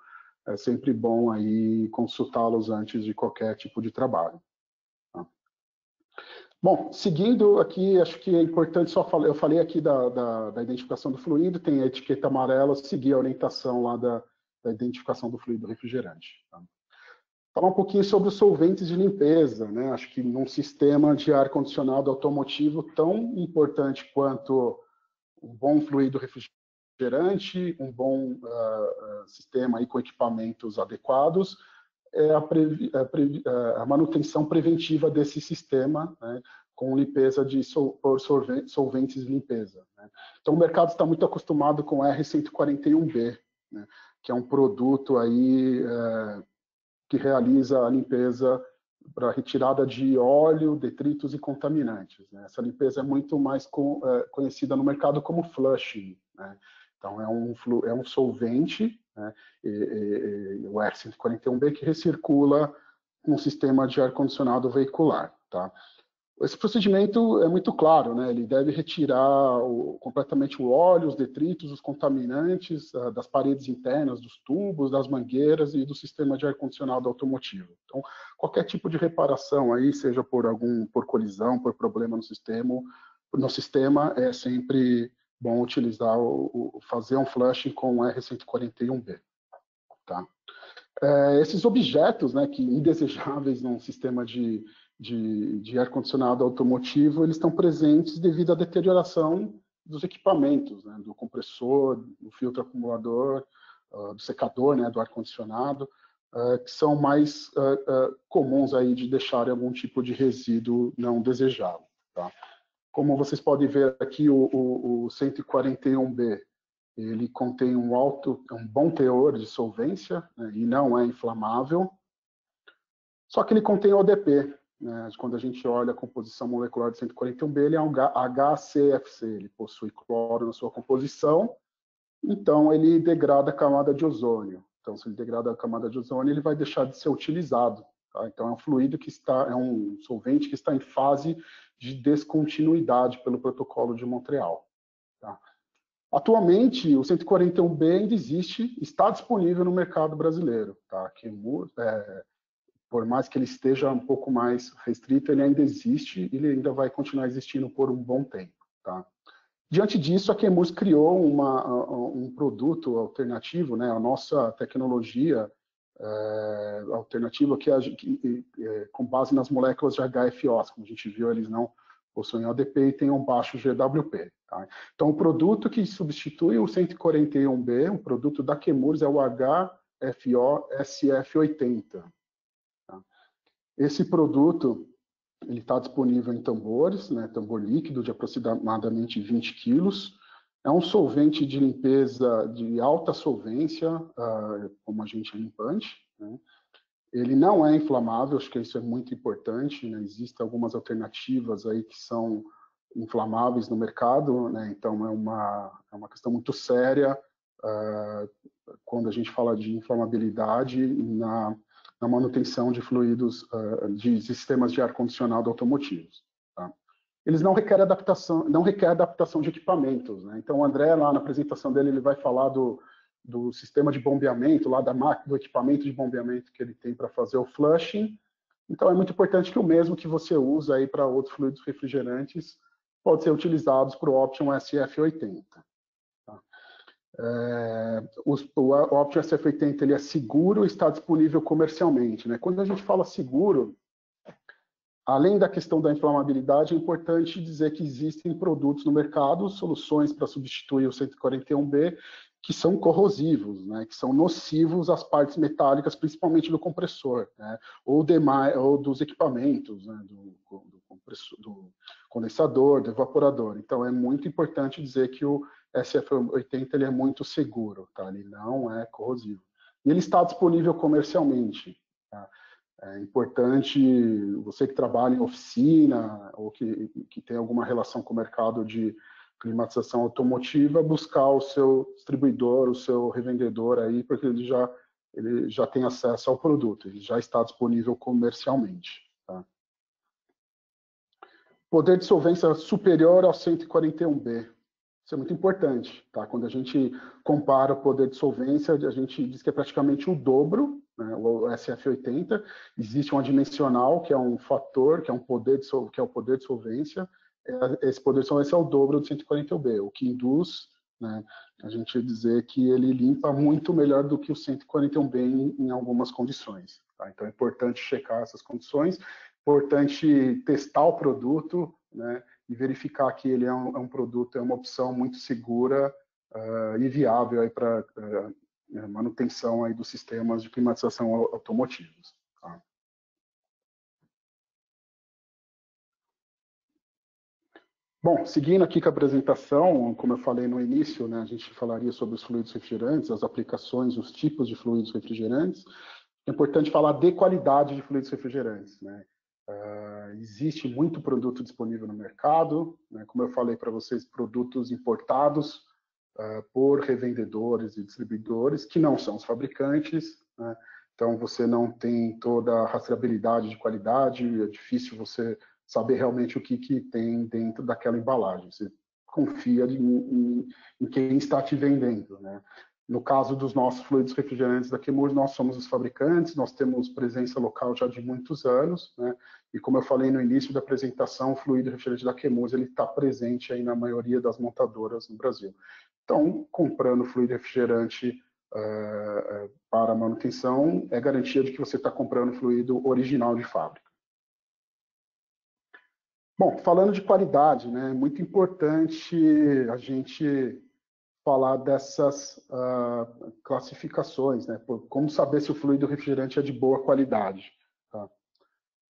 é sempre bom aí consultá-los antes de qualquer tipo de trabalho. Bom, seguindo aqui, acho que é importante só falar, eu falei aqui da, da, da, identificação do fluido, tem a etiqueta amarela, seguir a orientação lá da, da identificação do fluido refrigerante. Tá? Falar um pouquinho sobre os solventes de limpeza, né? Acho que num sistema de ar-condicionado automotivo tão importante quanto um bom fluido refrigerante, um bom uh, sistema aí com equipamentos adequados, é a, previ, a, previ, a manutenção preventiva desse sistema, né, com limpeza de por solventes de limpeza. Né. Então, o mercado está muito acostumado com R141B, né, que é um produto aí é, que realiza a limpeza para retirada de óleo, detritos e contaminantes. Né. Essa limpeza é muito mais é, conhecida no mercado como flushing. Né. Então, é um, é um solvente né? E, e, o R141B que recircula um sistema de ar-condicionado veicular. Tá? Esse procedimento é muito claro, né? ele deve retirar o, completamente o óleo, os detritos, os contaminantes uh, das paredes internas, dos tubos, das mangueiras e do sistema de ar-condicionado automotivo. Então, qualquer tipo de reparação aí, seja por algum, por colisão, por problema no sistema, no sistema é sempre bom utilizar o, o fazer um flushing com o R141B. Tá? É, esses objetos, né, que indesejáveis num sistema de, de, de ar-condicionado automotivo, eles estão presentes devido à deterioração dos equipamentos, né, do compressor, do filtro acumulador, uh, do secador, né, do ar-condicionado, uh, que são mais uh, comuns aí de deixar algum tipo de resíduo não desejado. Tá? Como vocês podem ver aqui, o, o, o 141B, ele contém um alto, um bom teor de solvência né, e não é inflamável. Só que ele contém ODP. Né, quando a gente olha a composição molecular do 141B, ele é um HCFC, ele possui cloro na sua composição, então ele degrada a camada de ozônio. Então, se ele degrada a camada de ozônio, ele vai deixar de ser utilizado. Tá? Então, é um fluido que está, é um solvente que está em fase de descontinuidade pelo protocolo de Montreal. Tá? Atualmente, o 141B ainda existe, está disponível no mercado brasileiro. Tá? É, por mais que ele esteja um pouco mais restrito, ele ainda existe e ele ainda vai continuar existindo por um bom tempo. Tá? Diante disso, a Chemus criou uma, um produto alternativo, né? a nossa tecnologia é, alternativa que, que é, com base nas moléculas de HFOs, como a gente viu, eles não possuem ODP e têm um baixo GWP. Tá? Então, o produto que substitui o 141B, um produto da Chemus, é o HFO SF80. Esse produto ele está disponível em tambores, né, tambor líquido de aproximadamente 20 quilos. É um solvente de limpeza de alta solvência, uh, como agente limpante. Né? Ele não é inflamável, acho que isso é muito importante. Né? Existem algumas alternativas aí que são inflamáveis no mercado, né? então é uma, é uma questão muito séria uh, quando a gente fala de inflamabilidade na na manutenção de fluidos, uh, de sistemas de ar-condicionado automotivos. Tá? Eles não requerem adaptação, não requer adaptação de equipamentos. Né? Então, o André, lá na apresentação dele, ele vai falar do, do sistema de bombeamento, lá da máquina, do equipamento de bombeamento que ele tem para fazer o flushing. Então, é muito importante que o mesmo que você usa aí para outros fluidos refrigerantes pode ser utilizado para o Option SF80. É, o, o Option SF80 ele é seguro e está disponível comercialmente. Né? Quando a gente fala seguro, além da questão da inflamabilidade, é importante dizer que existem produtos no mercado, soluções para substituir o 141B, que são corrosivos, né, que são nocivos às partes metálicas, principalmente do compressor, né, ou, demais, ou dos equipamentos, né, do, do, do, condensador, do evaporador. Então, é muito importante dizer que o SF80 ele é muito seguro, tá? ele não é corrosivo. E ele está disponível comercialmente. Tá? É importante, você que trabalha em oficina ou que, que tem alguma relação com o mercado de climatização automotiva, buscar o seu distribuidor, o seu revendedor aí, porque ele já, ele já tem acesso ao produto, ele já está disponível comercialmente. Tá? Poder de solvência superior ao 141B. Isso é muito importante, tá? Quando a gente compara o poder de solvência, a gente diz que é praticamente o dobro, né? o SF80. Existe um adimensional, que é um fator, que é um poder de, sol, que é o poder de solvência. É, esse poder de solvência é o dobro do 141B, o que induz né, a gente dizer que ele limpa muito melhor do que o 141B em, em algumas condições. Tá? Então é importante checar essas condições, importante testar o produto, né, e verificar que ele é um, é um produto, é uma opção muito segura uh, e viável para uh, eh, manutenção aí dos sistemas de climatização automotivos. Tá? Bom, seguindo aqui com a apresentação, como eu falei no início, né, a gente falaria sobre os fluidos refrigerantes, as aplicações, os tipos de fluidos refrigerantes. É importante falar de qualidade de fluidos refrigerantes. Né? Uh, existe muito produto disponível no mercado, né? como eu falei para vocês, produtos importados uh, por revendedores e distribuidores, que não são os fabricantes, né? então você não tem toda a rastreabilidade de qualidade, é difícil você saber realmente o que, que tem dentro daquela embalagem. Você confia em, em, em quem está te vendendo. Né? No caso dos nossos fluidos refrigerantes da Chemours, nós somos os fabricantes, nós temos presença local já de muitos anos, né? E como eu falei no início da apresentação, o fluido refrigerante da Chemours ele está presente aí na maioria das montadoras no Brasil. Então, comprando fluido refrigerante uh, para manutenção, é garantia de que você está comprando fluido original de fábrica. Bom, falando de qualidade, né, é muito importante a gente falar dessas uh, classificações, né? Como saber se o fluido refrigerante é de boa qualidade. Tá?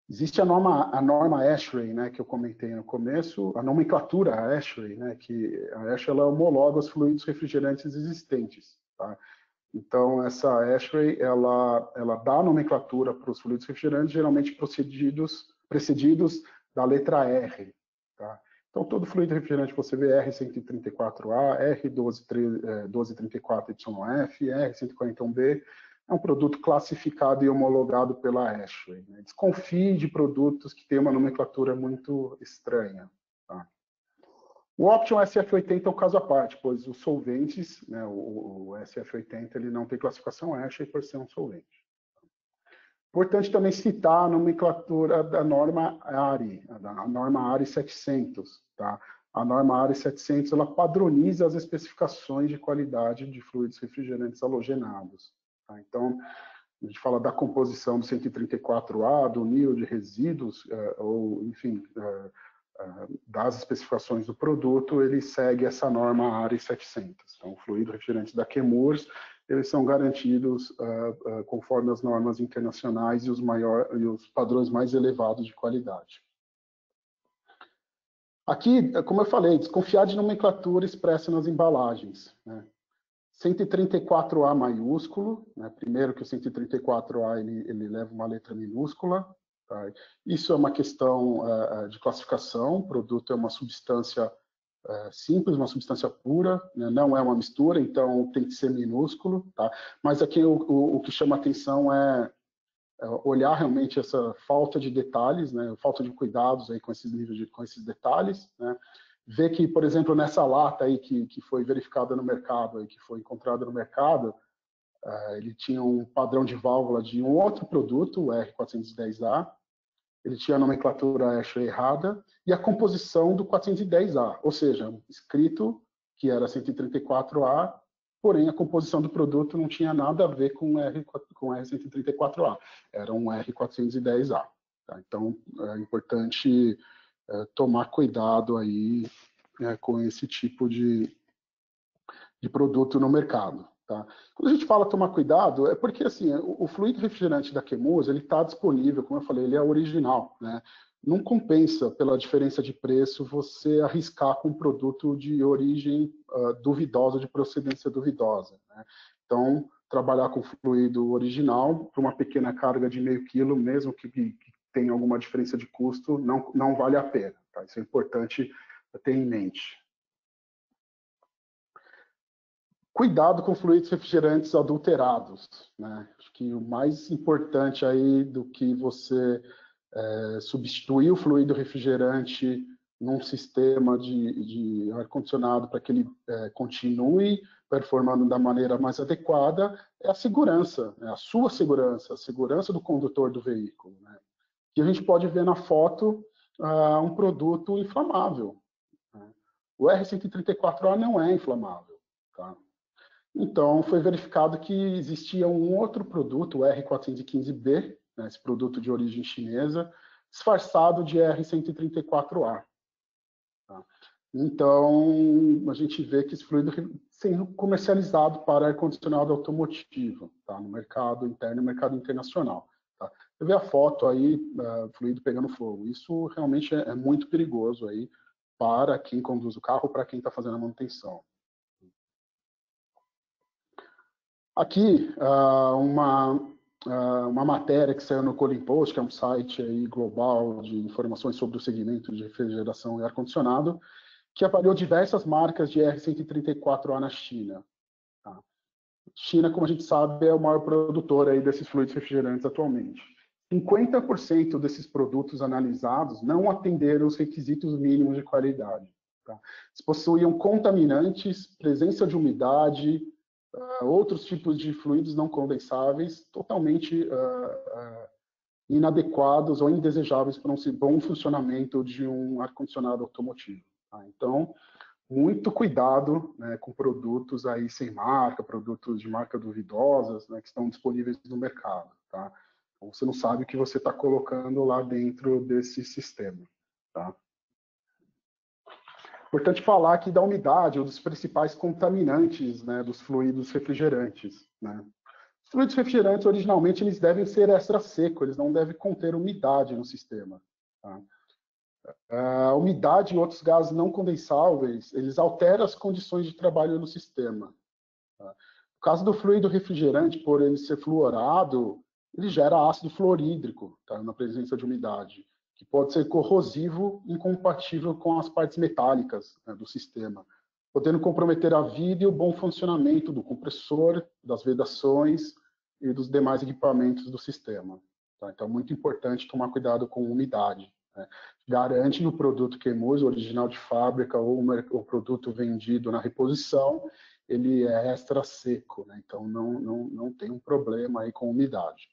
Existe a norma, a norma ASHRAE, né, que eu comentei no começo, a nomenclatura ASHRAE, né, que a ASHRAE ela homologa os fluidos refrigerantes existentes. Tá? Então, essa ASHRAE, ela, ela dá nomenclatura para os fluidos refrigerantes, geralmente precedidos da letra R. Tá? Então, todo fluido refrigerante você vê R134A, R1234YF, R141B, é um produto classificado e homologado pela ASHRAE. Né? Desconfie de produtos que têm uma nomenclatura muito estranha. Tá? O Option SF80 é um caso à parte, pois os solventes, né, o, o SF80, ele não tem classificação ASHRAE por ser um solvente. Importante também citar a nomenclatura da norma ARI, a norma ARI 700. Tá? A norma ARI 700 ela padroniza as especificações de qualidade de fluidos refrigerantes halogenados. Tá? Então, a gente fala da composição do 134A, do nível de resíduos, uh, ou, enfim, uh, uh, das especificações do produto, ele segue essa norma ARI 700. Então, o fluido refrigerante da Chemours, eles são garantidos conforme as normas internacionais e os, maior, e os padrões mais elevados de qualidade. Aqui, como eu falei, desconfiar de nomenclatura expressa nas embalagens. Né? 134A maiúsculo, né? primeiro que o 134A ele, ele leva uma letra minúscula, tá? isso é uma questão uh, de classificação, o produto é uma substância uh, simples, uma substância pura, né? não é uma mistura, então tem que ser minúsculo, tá? mas aqui o, o, o que chama atenção é, é olhar realmente essa falta de detalhes, né? falta de cuidados aí com esses níveis de, com esses detalhes, né? vê que, por exemplo, nessa lata aí que, que foi verificada no mercado, aí, que foi encontrada no mercado, uh, ele tinha um padrão de válvula de um outro produto, o R410A, ele tinha a nomenclatura ASHRAE errada e a composição do 410A, ou seja, escrito que era 134A, porém a composição do produto não tinha nada a ver com R com R134A, era um R410A. Tá? Então é importante é, tomar cuidado aí é, com esse tipo de, de produto no mercado. Tá? Quando a gente fala tomar cuidado, é porque assim, o, o fluido refrigerante da Chemours, ele está disponível, como eu falei, ele é original. Né? Não compensa, pela diferença de preço, você arriscar com um produto de origem uh, duvidosa, de procedência duvidosa. Né? Então, trabalhar com fluido original para uma pequena carga de meio quilo, mesmo que, que, tem alguma diferença de custo, não, não vale a pena. Tá? Isso é importante ter em mente. Cuidado com fluidos refrigerantes adulterados. Né? Acho que o mais importante aí do que você é, substituir o fluido refrigerante num sistema de, de ar-condicionado para que ele é, continue performando da maneira mais adequada é a segurança, é a sua segurança, a segurança do condutor do veículo. Né? que a gente pode ver na foto uh, um produto inflamável. Né? O R134A não é inflamável. Tá? Então, foi verificado que existia um outro produto, o R415B, né, esse produto de origem chinesa, disfarçado de R134A. Tá? Então, a gente vê que esse fluido sendo comercializado para ar-condicionado automotivo, tá? no mercado interno e mercado internacional. Você vê a foto aí, uh, fluido pegando fogo. Isso realmente é, é, muito perigoso aí para quem conduz o carro, para quem está fazendo a manutenção. Aqui, uh, uma, uh, uma matéria que saiu no Colin Post, que é um site aí global de informações sobre o segmento de refrigeração e ar-condicionado, que avaliou diversas marcas de R134A na China. Tá? China, como a gente sabe, é o maior produtor aí desses fluidos refrigerantes atualmente. 50% desses produtos analisados não atenderam os requisitos mínimos de qualidade. Tá? Eles possuíam contaminantes, presença de umidade, uh, outros tipos de fluidos não condensáveis totalmente uh, inadequados ou indesejáveis para um bom funcionamento de um ar-condicionado automotivo. Tá? Então, muito cuidado né, com produtos aí sem marca, produtos de marca duvidosas, né, que estão disponíveis no mercado. Tá? Então, você não sabe o que você está colocando lá dentro desse sistema. Tá? Importante falar aqui da umidade, um dos principais contaminantes né, dos fluidos refrigerantes. Né? Fluidos refrigerantes, originalmente, eles devem ser extra seco, eles não devem conter umidade no sistema. Tá? A umidade e outros gases não condensáveis, eles alteram as condições de trabalho no sistema. Tá? No caso do fluido refrigerante, por ele ser fluorado, ele gera ácido fluorídrico tá? na presença de umidade, que pode ser corrosivo e incompatível com as partes metálicas né, do sistema podendo comprometer a vida e o bom funcionamento do compressor, das vedações e dos demais equipamentos do sistema. Tá? Então, é muito importante tomar cuidado com umidade. Né? Garante o produto queimoso, original de fábrica ou o produto vendido na reposição, ele é extra seco, né? então não, não, não tem um problema aí com umidade.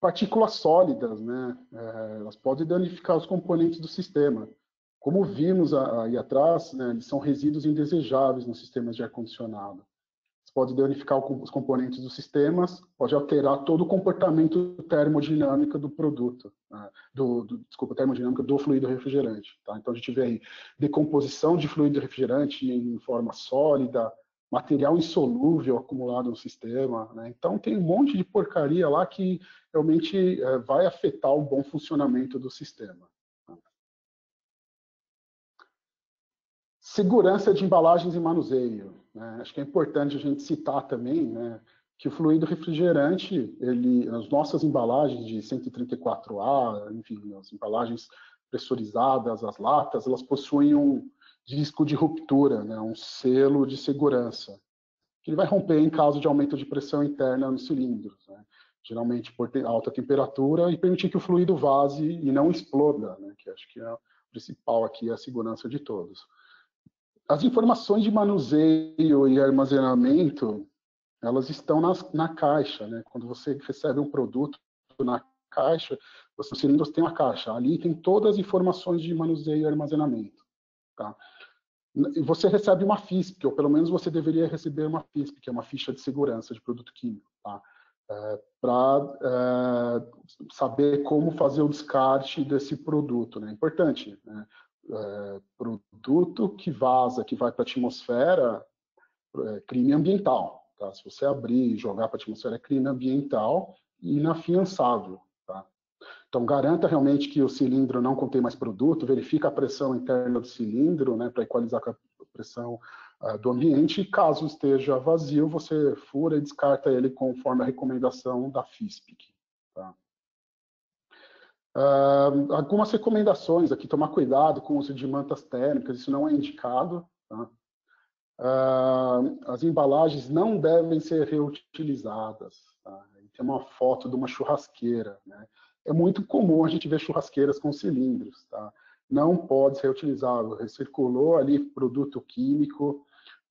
Partículas sólidas, né? É, elas podem danificar os componentes do sistema, como vimos aí atrás, né, eles são resíduos indesejáveis nos sistemas de ar-condicionado. Pode danificar os componentes dos sistemas, pode alterar todo o comportamento termodinâmico do produto, né, do, do, desculpa, termodinâmica do fluido refrigerante. Tá? Então, a gente vê aí decomposição de fluido refrigerante em forma sólida, material insolúvel acumulado no sistema. Né? Então, tem um monte de porcaria lá que realmente é, vai afetar o bom funcionamento do sistema. Segurança de embalagens e manuseio. Né? Acho que é importante a gente citar também né, que o fluido refrigerante, ele, as nossas embalagens de 134A, enfim, as embalagens pressurizadas, as latas, elas possuem um disco de ruptura, né, um selo de segurança, que ele vai romper em caso de aumento de pressão interna nos cilindros, né, geralmente por alta temperatura, e permitir que o fluido vaze e não exploda, né, que acho que é o principal aqui, a segurança de todos as informações de manuseio e armazenamento, elas estão nas, na caixa, né? Quando você recebe um produto na caixa, os cilindros têm uma caixa. Ali tem todas as informações de manuseio e armazenamento, tá? Você recebe uma FISP, ou pelo menos você deveria receber uma FISP, que é uma ficha de segurança de produto químico, tá? É, para é, saber como fazer o descarte desse produto, né? Importante, né? é, produto que vaza, que vai para a atmosfera, é crime ambiental. Tá? Se você abrir e jogar para a atmosfera, é crime ambiental e inafiançável. Então, garanta realmente que o cilindro não contém mais produto, verifica a pressão interna do cilindro, né, para equalizar com a pressão uh, do ambiente, e caso esteja vazio, você fura e descarta ele conforme a recomendação da FISPIC. Tá? Uh, algumas recomendações aqui, tomar cuidado com o uso de mantas térmicas, isso não é indicado. Tá? Uh, as embalagens não devem ser reutilizadas. Tá? Tem uma foto de uma churrasqueira. Né? É muito comum a gente ver churrasqueiras com cilindros. Tá? Não pode ser reutilizado. Recirculou ali produto químico,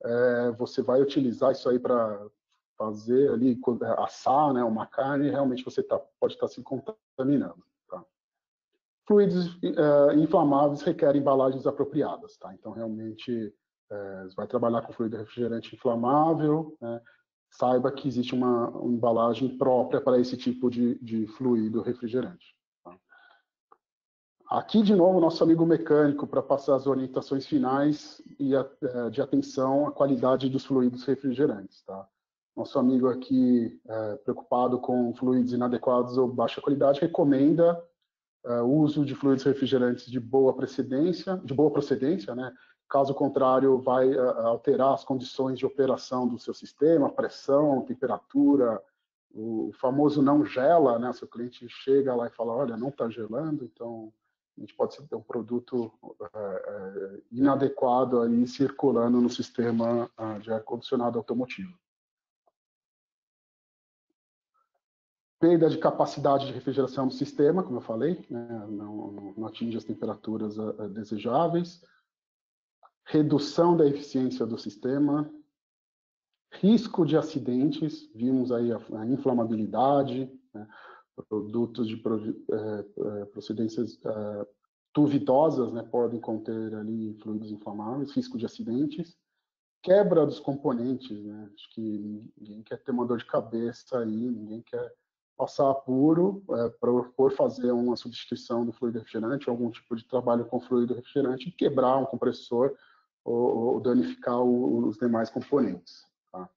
é, você vai utilizar isso aí para fazer ali, assar né, uma carne, realmente você tá, pode estar tá se contaminando. Fluidos uh, inflamáveis requerem embalagens apropriadas, tá? Então, realmente, uh, você vai trabalhar com fluido refrigerante inflamável, né? Saiba que existe uma, embalagem própria para esse tipo de, de fluido refrigerante. Tá? Aqui, de novo, nosso amigo mecânico para passar as orientações finais e a, uh, de atenção à qualidade dos fluidos refrigerantes. Tá? Nosso amigo aqui, preocupado com fluidos inadequados ou baixa qualidade, recomenda uh, uso de fluidos refrigerantes de boa procedência, de boa procedência, né? Caso contrário, vai uh, alterar as condições de operação do seu sistema, pressão, temperatura, o famoso não gela, né? Seu cliente chega lá e fala, olha, não está gelando, então a gente pode ter um produto uh, inadequado aí circulando no sistema de ar-condicionado automotivo. perda de capacidade de refrigeração do sistema, como eu falei, né, não, não, atinge as temperaturas desejáveis, redução da eficiência do sistema, risco de acidentes, vimos aí a, a inflamabilidade, né, produtos de uh, procedências uh, duvidosas né, podem conter ali fluidos inflamáveis, risco de acidentes, quebra dos componentes, né, acho que ninguém quer ter uma dor de cabeça aí, ninguém quer passar puro é, por fazer uma substituição do fluido refrigerante, algum tipo de trabalho com fluido refrigerante, quebrar um compressor ou, ou danificar o, os demais componentes. Tá?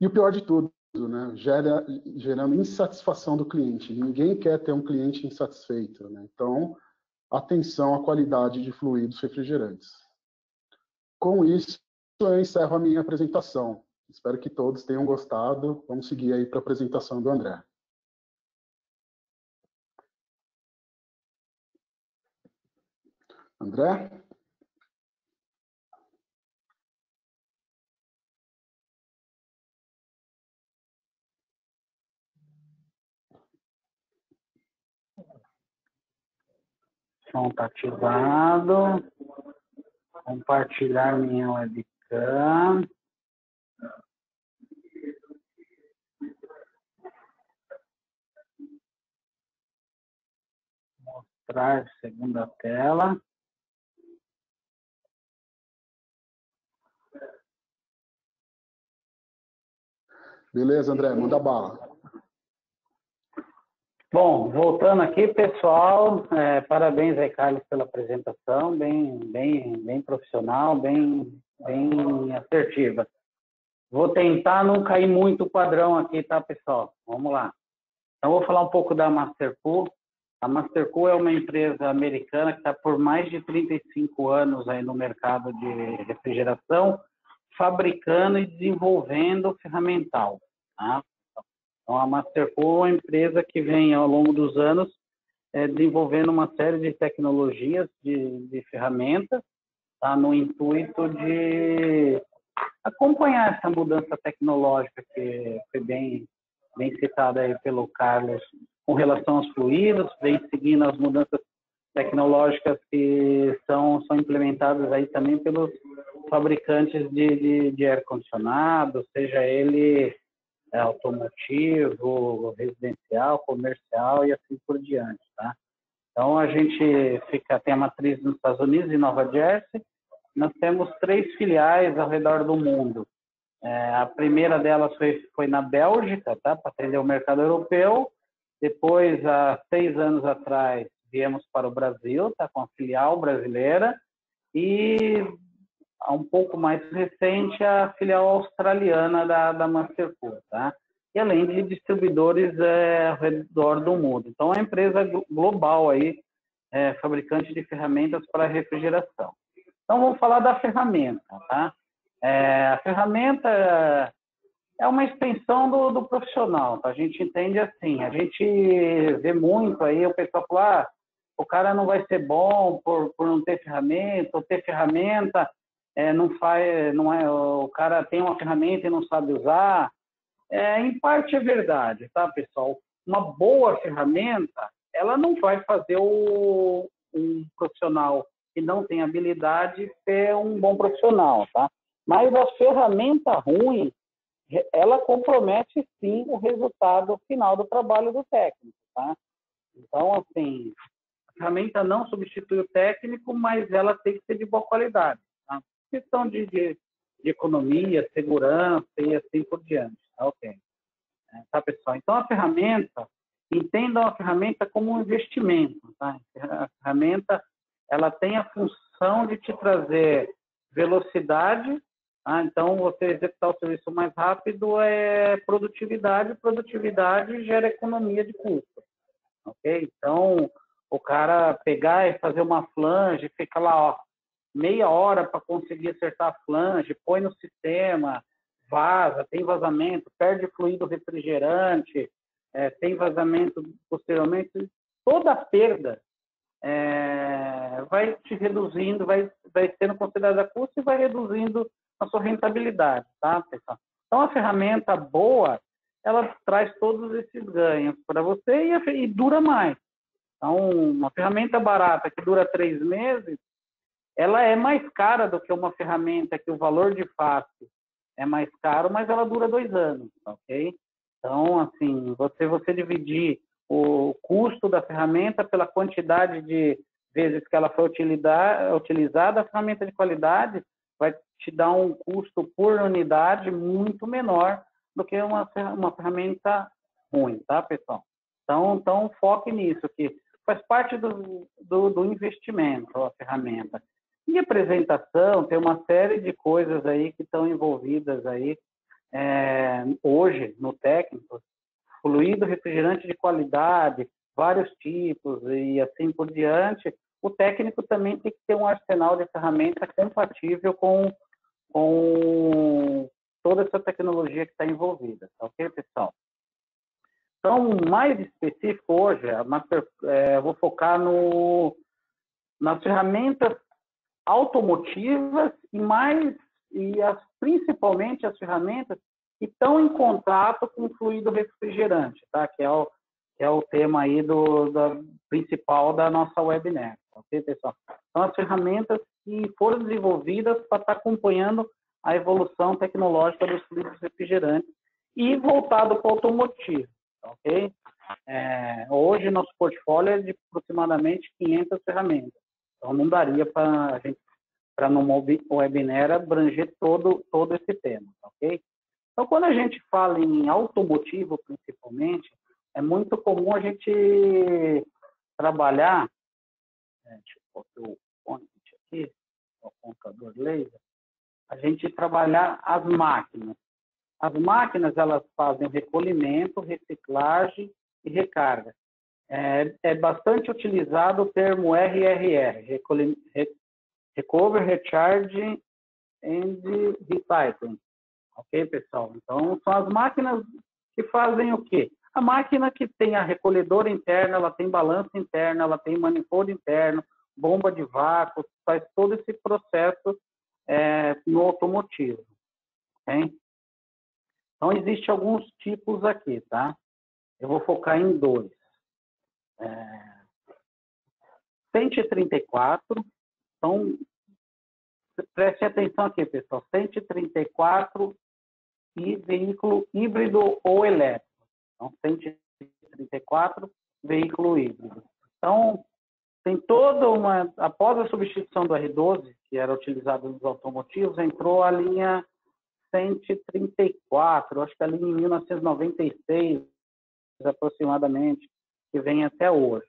E o pior de tudo, né, gera, gerando insatisfação do cliente. Ninguém quer ter um cliente insatisfeito. Né? Então, atenção à qualidade de fluidos refrigerantes. Com isso, eu encerro a minha apresentação. Espero que todos tenham gostado. Vamos seguir aí para a apresentação do André. André? Som está ativado. Compartilhar minha webcam. Mostrar segunda tela. Beleza, André, manda bala. Bom, voltando aqui, pessoal, é, parabéns aí, Carlos, pela apresentação, bem, bem, bem profissional, bem, bem assertiva. Vou tentar não cair muito o padrão aqui, tá, pessoal? Vamos lá. Então, vou falar um pouco da Mastercool. A Mastercool é uma empresa americana que está por mais de 35 anos aí no mercado de refrigeração, fabricando e desenvolvendo ferramental. Tá? Então, a Mastercool é uma empresa que vem, ao longo dos anos, é, desenvolvendo uma série de tecnologias, de, de ferramentas, tá? no intuito de acompanhar essa mudança tecnológica que foi bem, bem citada aí pelo Carlos com relação aos fluidos, vem seguindo as mudanças tecnológicas que são, são implementadas aí também pelos fabricantes de, de, de ar-condicionado, seja ele é, automotivo, residencial, comercial e assim por diante, tá? Então a gente fica tem a matriz nos Estados Unidos em Nova Jersey. Nós temos três filiais ao redor do mundo. É, a primeira delas foi, foi na Bélgica, tá? Para atender o mercado europeu. Depois, há seis anos atrás, viemos para o Brasil, tá? Com a filial brasileira. E um pouco mais recente, a filial australiana da, da Mastercard, tá? E além de distribuidores é, ao redor do mundo. Então, é uma empresa global aí, é, fabricante de ferramentas para refrigeração. Então, vamos falar da ferramenta, tá? É, a ferramenta é uma extensão do, do, profissional, tá? A gente entende assim, a gente vê muito aí o pessoal falar, ah, o cara não vai ser bom por, por não ter ferramenta, ou ter ferramenta é, não faz, não é, o cara tem uma ferramenta e não sabe usar. É, em parte é verdade, tá, pessoal? Uma boa ferramenta, ela não vai fazer o, um profissional que não tem habilidade ser um bom profissional, tá? Mas a ferramenta ruim, ela compromete sim o resultado final do trabalho do técnico, tá? Então, assim, a ferramenta não substitui o técnico, mas ela tem que ser de boa qualidade questão de, de, de, economia, segurança e assim por diante. Tá, ok. É, tá, pessoal? Então, a ferramenta, entendam a ferramenta como um investimento. Tá? A ferramenta, ela tem a função de te trazer velocidade, tá? então você executar o serviço mais rápido é produtividade, produtividade gera economia de custo. Ok? Então, o cara pegar e fazer uma flange, fica lá, ó, meia hora para conseguir acertar a flange, põe no sistema, vaza, tem vazamento, perde fluido refrigerante, é, tem vazamento posteriormente, toda a perda é, vai te reduzindo, vai, vai sendo considerada custo e vai reduzindo a sua rentabilidade, tá, pessoal? Então, a ferramenta boa, ela traz todos esses ganhos para você e, e dura mais. Então, uma ferramenta barata que dura três meses, ela é mais cara do que uma ferramenta que o valor de face é mais caro, mas ela dura dois anos, ok? Então, assim, você, você dividir o custo da ferramenta pela quantidade de vezes que ela foi utilizada, a ferramenta de qualidade vai te dar um custo por unidade muito menor do que uma, uma ferramenta ruim, tá, pessoal? Então, então foque nisso, que faz parte do, do, do investimento a ferramenta. E apresentação, tem uma série de coisas aí que estão envolvidas aí é, hoje no técnico, fluido refrigerante de qualidade, vários tipos e assim por diante, o técnico também tem que ter um arsenal de ferramentas compatível com, com toda essa tecnologia que está envolvida, tá ok, pessoal? Então, mais específico hoje, é, eu vou focar no, nas ferramentas automotivas e mais e as, principalmente as ferramentas que estão em contato com o fluido refrigerante, tá? Que é o, que é o tema aí do, da, principal da nossa webinar, ok, pessoal? São as ferramentas que foram desenvolvidas para estar tá acompanhando a evolução tecnológica dos fluidos refrigerantes e voltado para o automotivo, ok? É, hoje, nosso portfólio é de aproximadamente 500 ferramentas. Então, não daria para a gente, para no webinar, abranger todo, todo esse tema, ok? Então, quando a gente fala em automotivo, principalmente, é muito comum a gente trabalhar, é, deixa eu o fone aqui, o computador laser, a gente trabalhar as máquinas. As máquinas, elas fazem recolhimento, reciclagem e recarga. É, é bastante utilizado o termo RRR, Recover, Recharge and Recycling. Ok, pessoal? Então, são as máquinas que fazem o quê? A máquina que tem a recolhedora interna, ela tem balança interna, ela tem manifold interno, bomba de vácuo, faz todo esse processo é, no automotivo. Okay? Então, existem alguns tipos aqui, tá? Eu vou focar em dois. É, 134, então, preste atenção aqui, pessoal. 134 e veículo híbrido ou elétrico. Então, 134, veículo híbrido. Então, tem toda uma. Após a substituição do R12, que era utilizado nos automotivos, entrou a linha 134, acho que ali em 1996, aproximadamente, que vem até hoje.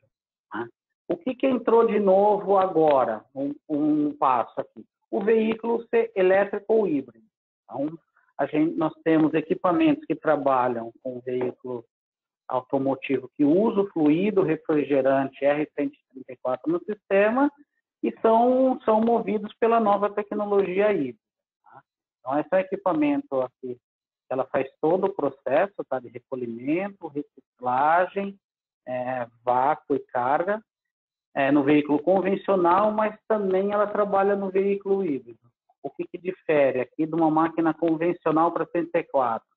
Né? O que, que entrou de novo agora? Um, um passo aqui. O veículo ser elétrico ou híbrido. Então, a gente, nós temos equipamentos que trabalham com veículo automotivo que usa o fluido refrigerante R134 no sistema e são, são movidos pela nova tecnologia híbrida. Tá? Então, esse é um equipamento aqui, ela faz todo o processo tá, de recolhimento, reciclagem, é, vácuo e carga é, no veículo convencional, mas também ela trabalha no veículo híbrido. O que, que difere aqui de uma máquina convencional para 34?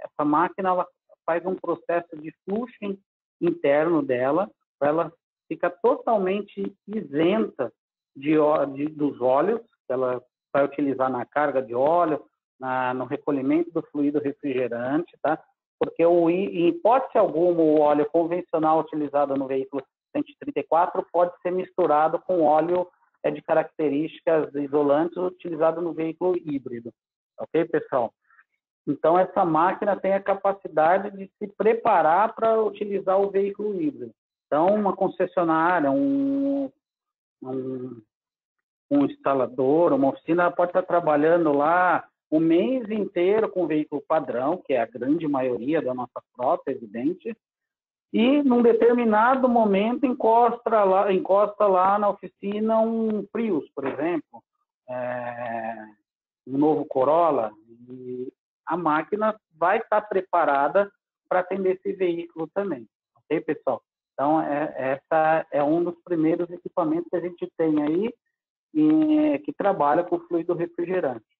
Essa máquina ela faz um processo de fluxo interno dela, ela fica totalmente isenta de, de, dos óleos ela vai utilizar na carga de óleo, na, no recolhimento do fluido refrigerante, tá? Porque o, em hipótese alguma o óleo convencional utilizado no veículo 134 pode ser misturado com óleo é, de características isolantes utilizado no veículo híbrido, ok, pessoal? Então essa máquina tem a capacidade de se preparar para utilizar o veículo híbrido. Então uma concessionária, um, um, um instalador, uma oficina pode estar trabalhando lá o mês inteiro com o veículo padrão, que é a grande maioria da nossa frota, evidente, e num determinado momento encosta lá, encosta lá na oficina um Prius, por exemplo, é, um novo Corolla, e a máquina vai estar preparada para atender esse veículo também, ok, pessoal? Então, é, essa é um dos primeiros equipamentos que a gente tem aí e, que trabalha com fluido refrigerante.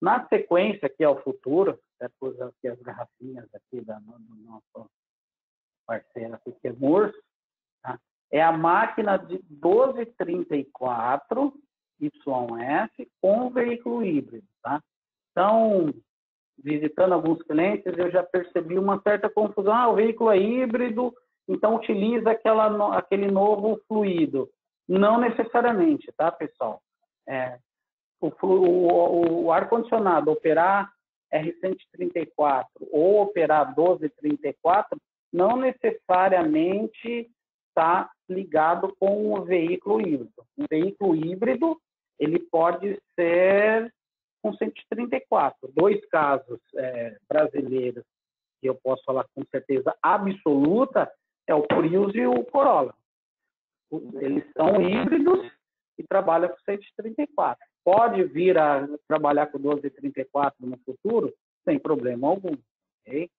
Na sequência, que é o futuro, até pus aqui as garrafinhas aqui da, do nosso parceiro aqui, que é Morse, tá? é a máquina de 1234 YS com veículo híbrido. Tá? Então, visitando alguns clientes, eu já percebi uma certa confusão. Ah, o veículo é híbrido, então utiliza aquela, aquele novo fluido. Não necessariamente, tá, pessoal? É, o, o, o ar-condicionado operar R134 ou operar 1234 não necessariamente está ligado com o veículo híbrido. Um veículo híbrido ele pode ser com 134. Dois casos é, brasileiros que eu posso falar com certeza absoluta é o Prius e o Corolla. Eles são híbridos e trabalham com 134. Pode vir a trabalhar com 1234 no futuro sem problema algum. Okay?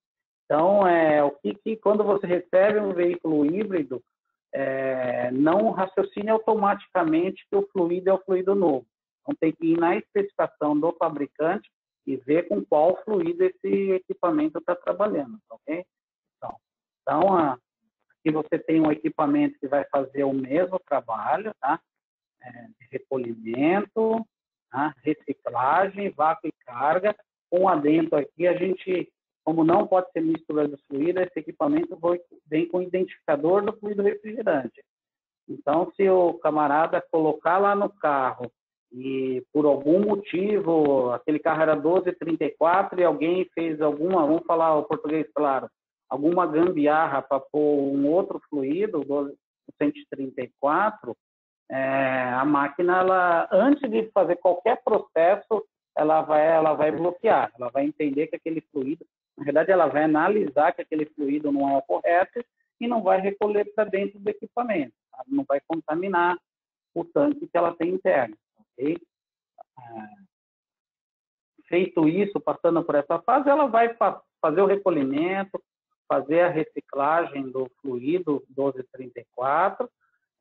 Então, é, o que, que, quando você recebe um veículo híbrido, é, não raciocine automaticamente que o fluido é o fluido novo. Então, tem que ir na especificação do fabricante e ver com qual fluido esse equipamento está trabalhando, ok? Então, então a, aqui você tem um equipamento que vai fazer o mesmo trabalho, tá? É, de recolhimento, tá? reciclagem, vácuo e carga. Com adentro aqui, a gente como não pode ser mistura de fluido, esse equipamento vem com identificador do fluido refrigerante. Então, se o camarada colocar lá no carro e por algum motivo aquele carro era 1234 e alguém fez alguma, vamos falar o português claro, alguma gambiarra para pôr um outro fluido, 134, é, a máquina, ela, antes de fazer qualquer processo, ela vai, ela vai bloquear, ela vai entender que aquele fluido na verdade, ela vai analisar que aquele fluido não é o correto e não vai recolher para dentro do equipamento. Não vai contaminar o tanque que ela tem interno. É, feito isso, passando por essa fase, ela vai fazer o recolhimento, fazer a reciclagem do fluido 1234,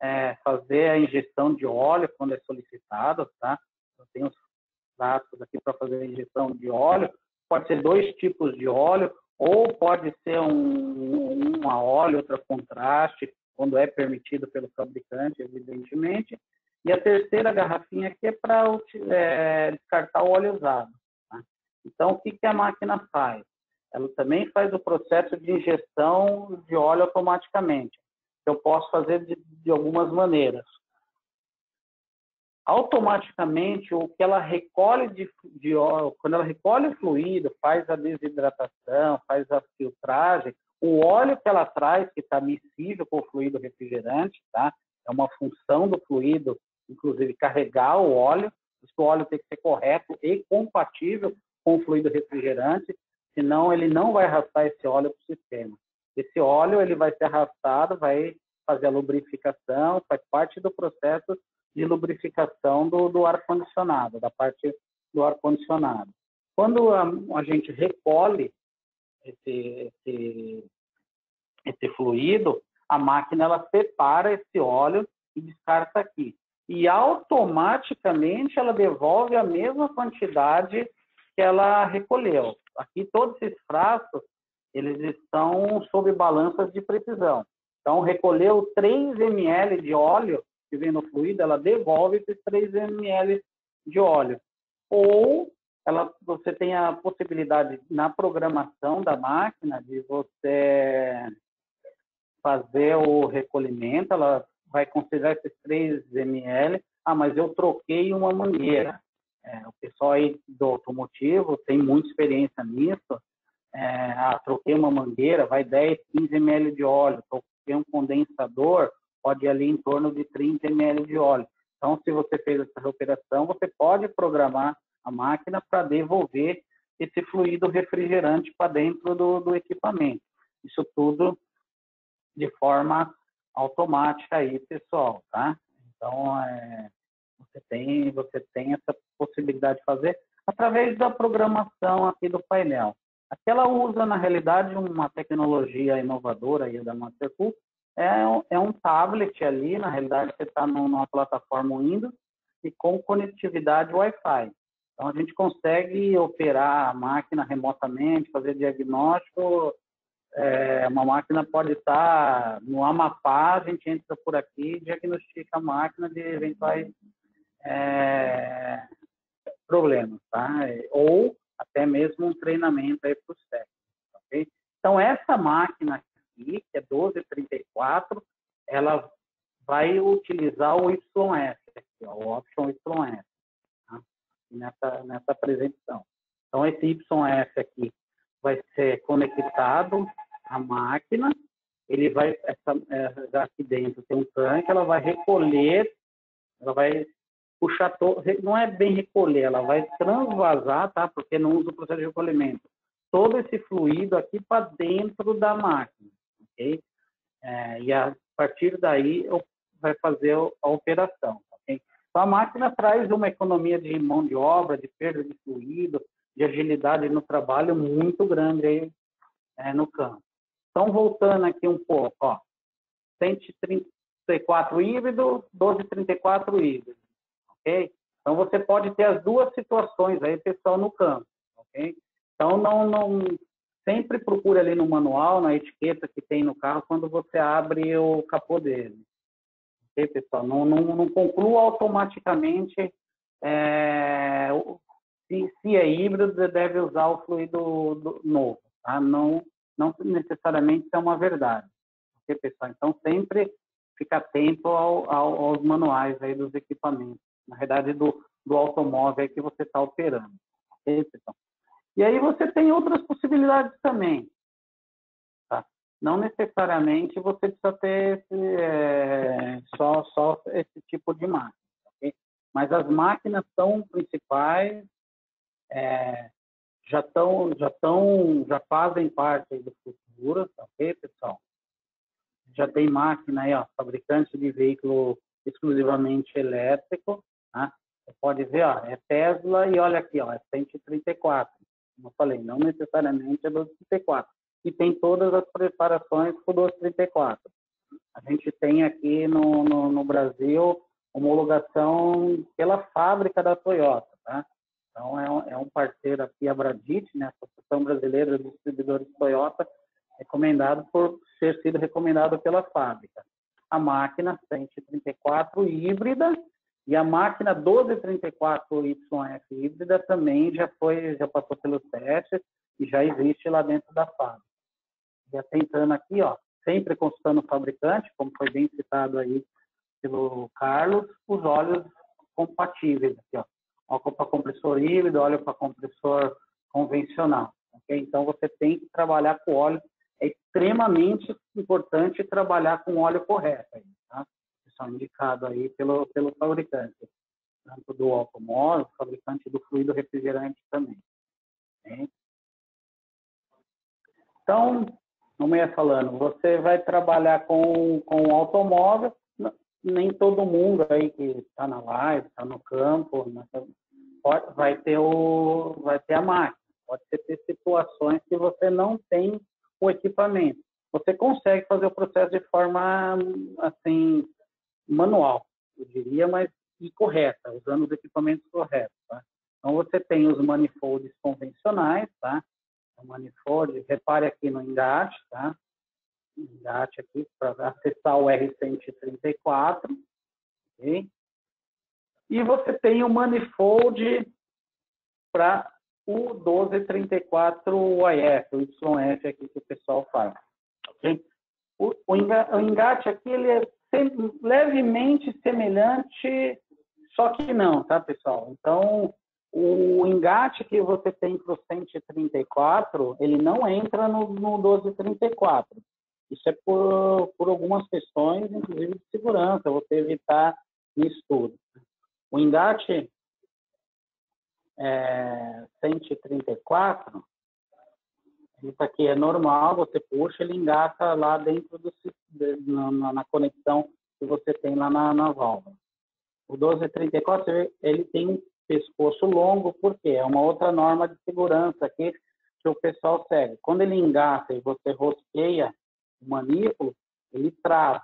é, fazer a injeção de óleo quando é solicitado, tá? Eu tenho os dados aqui para fazer a injeção de óleo, pode ser dois tipos de óleo, ou pode ser um, um a óleo, outra contraste, quando é permitido pelo fabricante, evidentemente. E a terceira garrafinha aqui é para é, descartar o óleo usado. Tá? Então, o que, que a máquina faz? Ela também faz o processo de injeção de óleo automaticamente. Eu posso fazer de, de algumas maneiras automaticamente o que ela recolhe de, de quando ela recolhe o fluido, faz a desidratação, faz a filtragem, o óleo que ela traz, que está miscível com o fluido refrigerante, tá? É uma função do fluido, inclusive carregar o óleo, o óleo tem que ser correto e compatível com o fluido refrigerante, senão ele não vai arrastar esse óleo para o sistema. Esse óleo ele vai ser arrastado, vai fazer a lubrificação, faz parte do processo de lubrificação do, do ar-condicionado, da parte do ar-condicionado. Quando a, a, gente recolhe esse, esse, esse fluido, a máquina ela separa esse óleo e descarta aqui. E automaticamente ela devolve a mesma quantidade que ela recolheu. Aqui todos esses frascos, eles estão sob balanças de precisão. Então, recolheu 3 ml de óleo, que vem no fluido, ela devolve esses 3 ml de óleo. Ou ela, você tem a possibilidade na programação da máquina de você fazer o recolhimento, ela vai considerar esses 3 ml. Ah, mas eu troquei uma mangueira. É, o pessoal aí do automotivo tem muita experiência nisso. É, ah, troquei uma mangueira, vai 10, 15 ml de óleo. Troquei um condensador, pode ir ali em torno de 30 ml de óleo. Então, se você fez essa operação, você pode programar a máquina para devolver esse fluido refrigerante para dentro do, do, equipamento. Isso tudo de forma automática aí, pessoal, tá? Então, é, você tem você tem essa possibilidade de fazer através da programação aqui do painel. Aqui ela usa, na realidade, uma tecnologia inovadora aí da Mastercool, é é um tablet ali, na realidade você está numa plataforma Windows e com conectividade Wi-Fi. Então a gente consegue operar a máquina remotamente, fazer diagnóstico. É, uma máquina pode estar no Amapá, a gente entra por aqui e diagnostica a máquina de eventuais é, problemas, tá? Ou até mesmo um treinamento aí para os técnicos? Então essa máquina aqui, que é 1234, ela vai utilizar o YS, o option YS, tá? nessa, nessa apresentação. Então, esse YS aqui vai ser conectado à máquina, ele vai, essa, é, aqui dentro tem um tanque, ela vai recolher, ela vai puxar, não é bem recolher, ela vai transvasar, tá? Porque não usa o processo de recolhimento. Todo esse fluido aqui para dentro da máquina, ok? É, e a partir daí vai fazer a operação, ok? Então a máquina traz uma economia de mão de obra, de perda de fluido, de agilidade no trabalho muito grande aí é, no campo. Então voltando aqui um pouco, ó, 134 híbrido, 1234 híbrido Então você pode ter as duas situações aí, pessoal, no campo, ok? Então não, não sempre procure ali no manual, na etiqueta que tem no carro, quando você abre o capô dele. Ok, pessoal? Não, não, não conclua automaticamente é, se, se, é híbrido, deve usar o fluido do, novo, tá? Não, não necessariamente é uma verdade. Ok, pessoal? Então sempre fica atento ao, ao, aos manuais aí dos equipamentos na verdade, do, do automóvel que você está operando. Pessoal? E aí você tem outras possibilidades também. Tá? Não necessariamente você precisa ter esse, é, só, só esse tipo de máquina. Okay? Mas as máquinas são principais, é, já estão, já estão, já fazem parte do futuro, ok, pessoal? Já tem máquina aí, ó, fabricante de veículo exclusivamente elétrico, Tá? Você pode ver, ó, é Tesla e olha aqui, ó, é 134. Como eu falei, não necessariamente é 234. E tem todas as preparações para o 234. A gente tem aqui no, no, no, Brasil homologação pela fábrica da Toyota, tá? Então, é um, é um parceiro aqui, a Bradit, né, a Associação Brasileira de Distribuidores Toyota, recomendado por ter sido recomendado pela fábrica. A máquina 134 híbrida e a máquina 1234YF híbrida também já foi, já passou pelos testes e já existe lá dentro da fábrica. Já tentando aqui, ó, sempre consultando o fabricante, como foi bem citado aí pelo Carlos, os óleos compatíveis aqui, ó. Óleo para compressor híbrido, óleo para compressor convencional. Então você tem que trabalhar com óleo. É extremamente importante trabalhar com óleo correto. Aí, tá? São indicados aí pelo, pelo fabricante, tanto do automóvel, fabricante do fluido refrigerante também. Né? Então, como eu ia falando, você vai trabalhar com, com automóvel, nem todo mundo aí que está na live, está no campo, pode, vai, ter o, vai ter a máquina. Pode ter situações que você não tem o equipamento. Você consegue fazer o processo de forma assim manual, eu diria, mas e correta, usando os equipamentos corretos. Tá? Então, você tem os manifolds convencionais, tá? O manifold, repare aqui no engate, tá? Engate aqui para acessar o R134, ok? E você tem o manifold para o 1234YF, o YF aqui que o pessoal faz, ok? O, o engate aqui, ele é levemente semelhante, só que não, tá, pessoal? Então, o engate que você tem para o 134, ele não entra no, no 1234. Isso é por, por algumas questões, inclusive de segurança, você evitar isso tudo. O engate é, 134, isso aqui é normal, você puxa, ele engata lá dentro do na, na conexão que você tem lá na, na válvula. O 1234 ele tem um pescoço longo, porque é uma outra norma de segurança aqui que o pessoal segue. Quando ele engata e você rosqueia o manípulo, ele trava.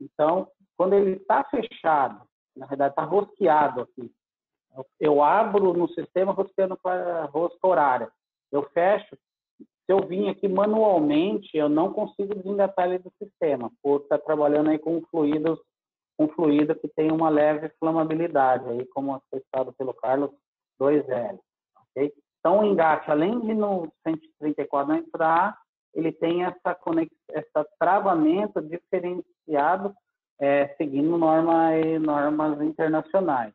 Então, quando ele está fechado, na verdade está rosqueado aqui, eu abro no sistema rosqueando para rosca horária. Eu fecho, se eu vim aqui manualmente, eu não consigo desengatar ele do sistema, por estar trabalhando aí com fluidos, com fluido que tem uma leve flamabilidade, aí como citado pelo Carlos, 2L. Okay? Então, o engate, além de no 134 não entrar, ele tem essa conexão, esse travamento diferenciado, é, seguindo norma, normas internacionais.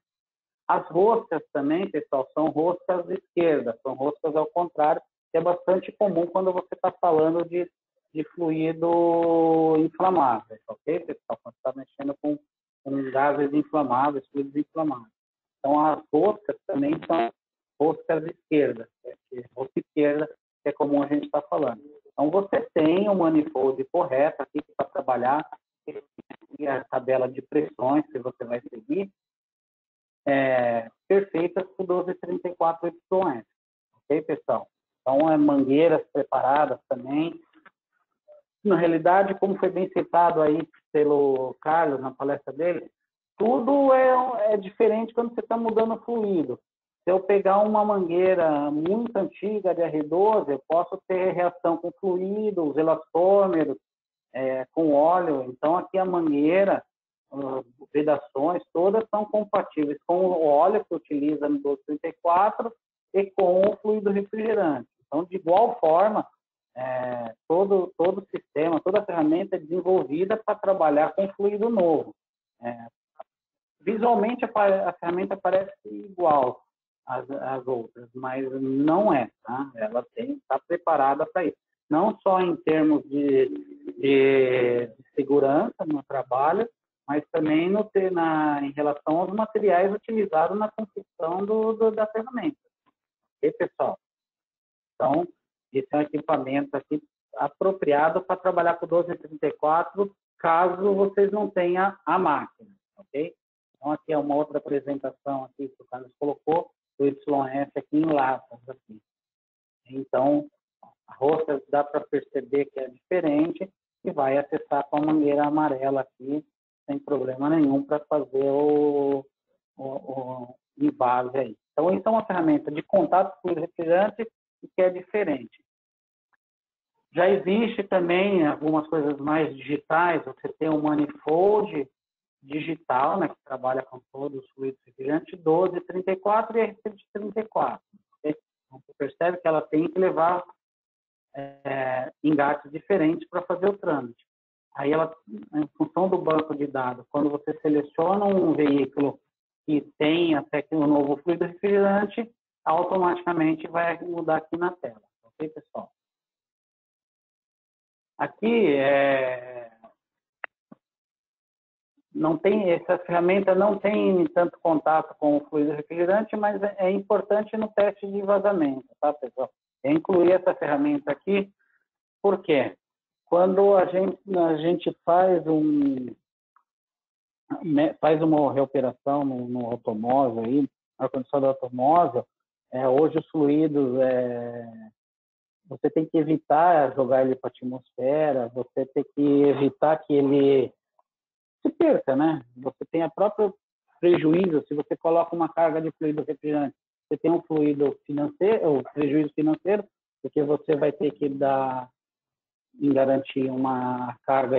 As roscas também, pessoal, são roscas esquerdas, são roscas ao contrário, que é bastante comum quando você está falando de, de fluido inflamável, ok, pessoal? Quando está mexendo com, com gases inflamáveis, fluidos inflamáveis. Então, as roscas também são roscas esquerdas, é, rosca esquerda, que é comum a gente estar tá falando. Então, você tem o manifold correto aqui para trabalhar, e a tabela de pressões que você vai seguir, é, perfeitas o 1234 YS. Ok, pessoal? Então, é mangueiras preparadas também. Na realidade, como foi bem citado aí pelo Carlos na palestra dele, tudo é, é diferente quando você está mudando fluido. Se eu pegar uma mangueira muito antiga de R12, eu posso ter reação com fluido, os elastômeros, é, com óleo. Então, aqui a mangueira, as vedações, todas são compatíveis com o óleo que utiliza no 1234 e com o fluido refrigerante. Então, de igual forma, é, todo, todo sistema, toda ferramenta é desenvolvida para trabalhar com fluido novo. É, visualmente, a, a ferramenta parece igual, as, as outras, mas não é, tá? Ela tem está preparada para isso. Não só em termos de, de, segurança no trabalho, mas também no, na, em relação aos materiais utilizados na construção do, do, da ferramenta. Ok, pessoal? Então, esse é um equipamento aqui apropriado para trabalhar com 1234, caso vocês não tenham a máquina, ok? Então, aqui é uma outra apresentação aqui que o Carlos colocou, do YS aqui em latas. Aqui. Então, a rosca dá para perceber que é diferente e vai acessar com a mangueira amarela aqui, sem problema nenhum, para fazer o, o, o invase aí. Então, isso é uma ferramenta de contato com o refrigerante que é diferente. Já existe também algumas coisas mais digitais, você tem o manifold, digital, né, que trabalha com todos os fluidos refrigerantes, 12, 34 e RC 34. Então, você percebe que ela tem que levar é, engates diferentes para fazer o trâmite. Aí ela, em função do banco de dados, quando você seleciona um veículo que tem até que um novo fluido refrigerante, automaticamente vai mudar aqui na tela. Ok, pessoal? Aqui é, não tem essa ferramenta não tem tanto contato com o fluido refrigerante, mas é, é importante no teste de vazamento, tá, pessoal? É incluir essa ferramenta aqui, por quê? Quando a gente, a gente faz um faz uma reoperação no, no automóvel aí, ar-condicionado do automóvel, é, hoje os fluidos é, você tem que evitar jogar ele para a atmosfera, você tem que evitar que ele se perca, né? Você tem a própria prejuízo se você coloca uma carga de fluido refrigerante. Você tem um fluido financeiro, ou prejuízo financeiro, porque você vai ter que dar em garantir uma carga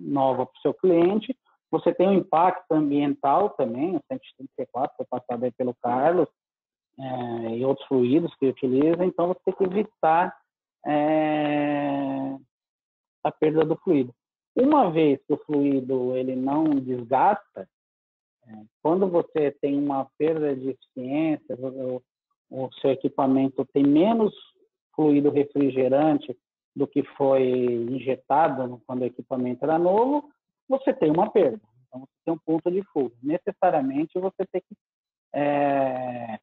nova para o seu cliente. Você tem um impacto ambiental também, o 134, foi passado aí pelo Carlos, é, e outros fluidos que utiliza, então você tem que evitar é, a perda do fluido. Uma vez que o fluido ele não desgasta, é, quando você tem uma perda de eficiência, o, o seu equipamento tem menos fluido refrigerante do que foi injetado quando o equipamento era novo, você tem uma perda. Então, você tem um ponto de fuga. Necessariamente, você tem que é,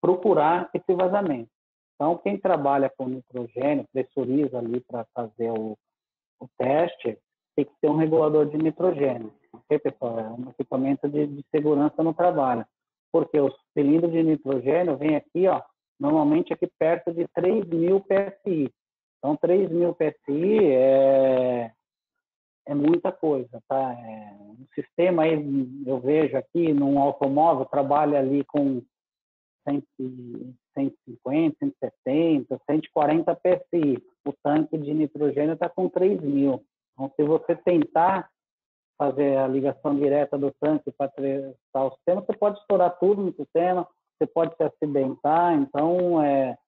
procurar esse vazamento. Então, quem trabalha com nitrogênio, pressuriza ali para fazer o, o teste, tem que ter um regulador de nitrogênio. Ok, pessoal? É um equipamento de, de segurança no trabalho. Porque o cilindro de nitrogênio vem aqui, ó, normalmente aqui perto de 3 mil PSI. Então, 3 mil PSI é, é muita coisa, tá? É, um sistema aí, eu vejo aqui, num automóvel, trabalha ali com 150, 170, 140 PSI. O tanque de nitrogênio está com 3 mil. Então, se você tentar fazer a ligação direta do tanque para o sistema, você pode estourar tudo no sistema, você pode se acidentar, então é,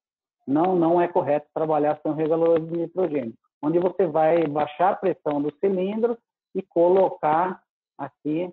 não, não é correto trabalhar sem regulador de nitrogênio, onde você vai baixar a pressão do cilindro e colocar aqui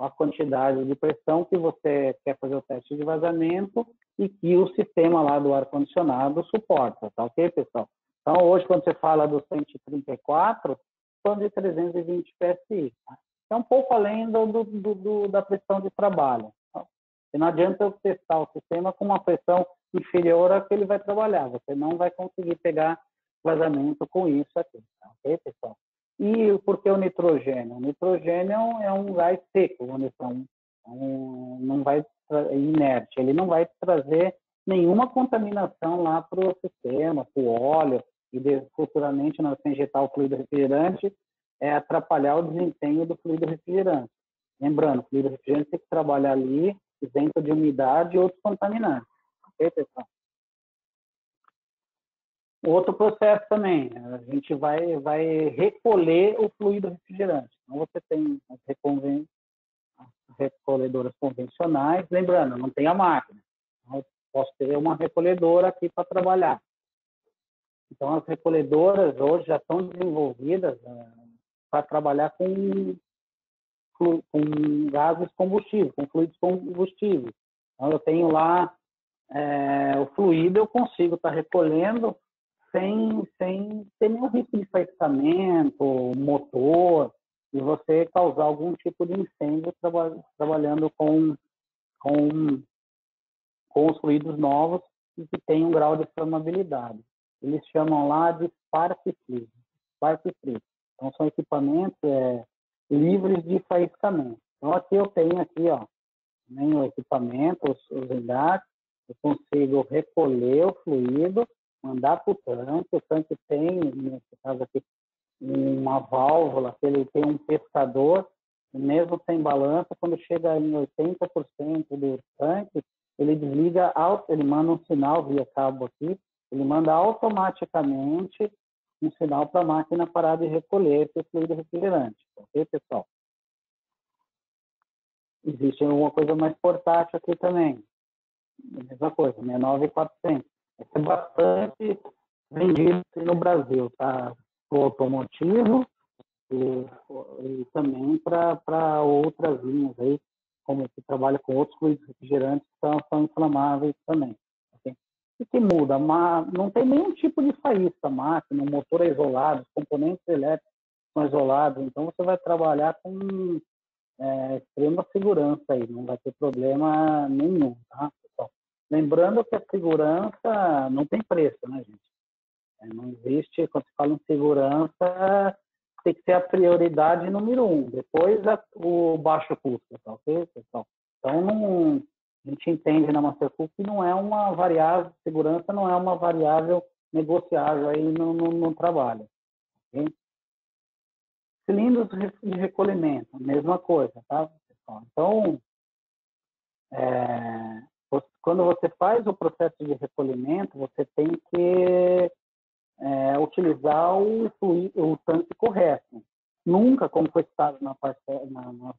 a quantidade de pressão que você quer fazer o teste de vazamento e que o sistema lá do ar-condicionado suporta, tá ok, pessoal? Então, hoje, quando você fala do 134, são de 320 PSI. Tá? É um pouco além do, do, do, da pressão de trabalho. Então, E não adianta eu testar o sistema com uma pressão inferior à que ele vai trabalhar. Você não vai conseguir pegar vazamento com isso aqui. Tá? Ok, pessoal? E por que o nitrogênio? O nitrogênio é um gás seco, então, um, não vai inerte, ele não vai trazer nenhuma contaminação lá para o sistema, para o óleo, e futuramente, de injetar o fluido refrigerante, é atrapalhar o desempenho do fluido refrigerante. Lembrando, o fluido refrigerante tem que trabalhar ali isento de umidade e outros contaminantes. Ok, pessoal? Outro processo também, a gente vai, vai recolher o fluido refrigerante. Então, você tem as, as recolhedoras convencionais, lembrando, não tem a máquina. Então, eu posso ter uma recolhedora aqui para trabalhar. Então, as recolhedoras hoje já estão desenvolvidas uh, para trabalhar com, com gases combustíveis, com fluidos combustíveis. Então, eu tenho lá é, o fluido, eu consigo estar tá recolhendo sem, sem ter nenhum risco de faiscamento, motor, e você causar algum tipo de incêndio traba, trabalhando com, com, com os fluidos novos e que tem um grau de flammabilidade. Eles chamam lá de Spark Free. Spark Free. Então, são equipamentos é, livres de faiscamento. Então, aqui eu tenho aqui, ó, o equipamento, os, os engates, eu consigo recolher o fluido, mandar para o tanque, o tanque tem, nesse caso aqui, uma válvula, ele tem um pescador, mesmo sem balança, quando chega em 80% do tanque, ele desliga, ele manda um sinal via cabo aqui, ele manda automaticamente um sinal para a máquina parar de recolher esse fluido refrigerante. Ok, pessoal? Existe uma coisa mais portátil aqui também. Mesma coisa, 69400. É bastante vendido no Brasil, tá? Para o automotivo e, e também para outras linhas aí, como que trabalha com outros fluidos refrigerantes que são, são inflamáveis também. O que muda? Não tem nenhum tipo de faísca, máquina, o motor é isolado, os componentes elétricos são isolados, então você vai trabalhar com é, extrema segurança aí, não vai ter problema nenhum, tá? Lembrando que a segurança não tem preço, né, gente? É, não existe, quando se fala em segurança, tem que ser a prioridade número um, depois a, o baixo custo, tá ok, pessoal? Então, não, a gente entende na Mastercard que não é uma variável, segurança não é uma variável negociável aí no, no, no trabalho. Okay? Cilindros de recolhimento, mesma coisa, tá, pessoal? Então, é, quando você faz o processo de recolhimento, você tem que é, utilizar o, o tanque correto. Nunca, como foi citado na, na, na,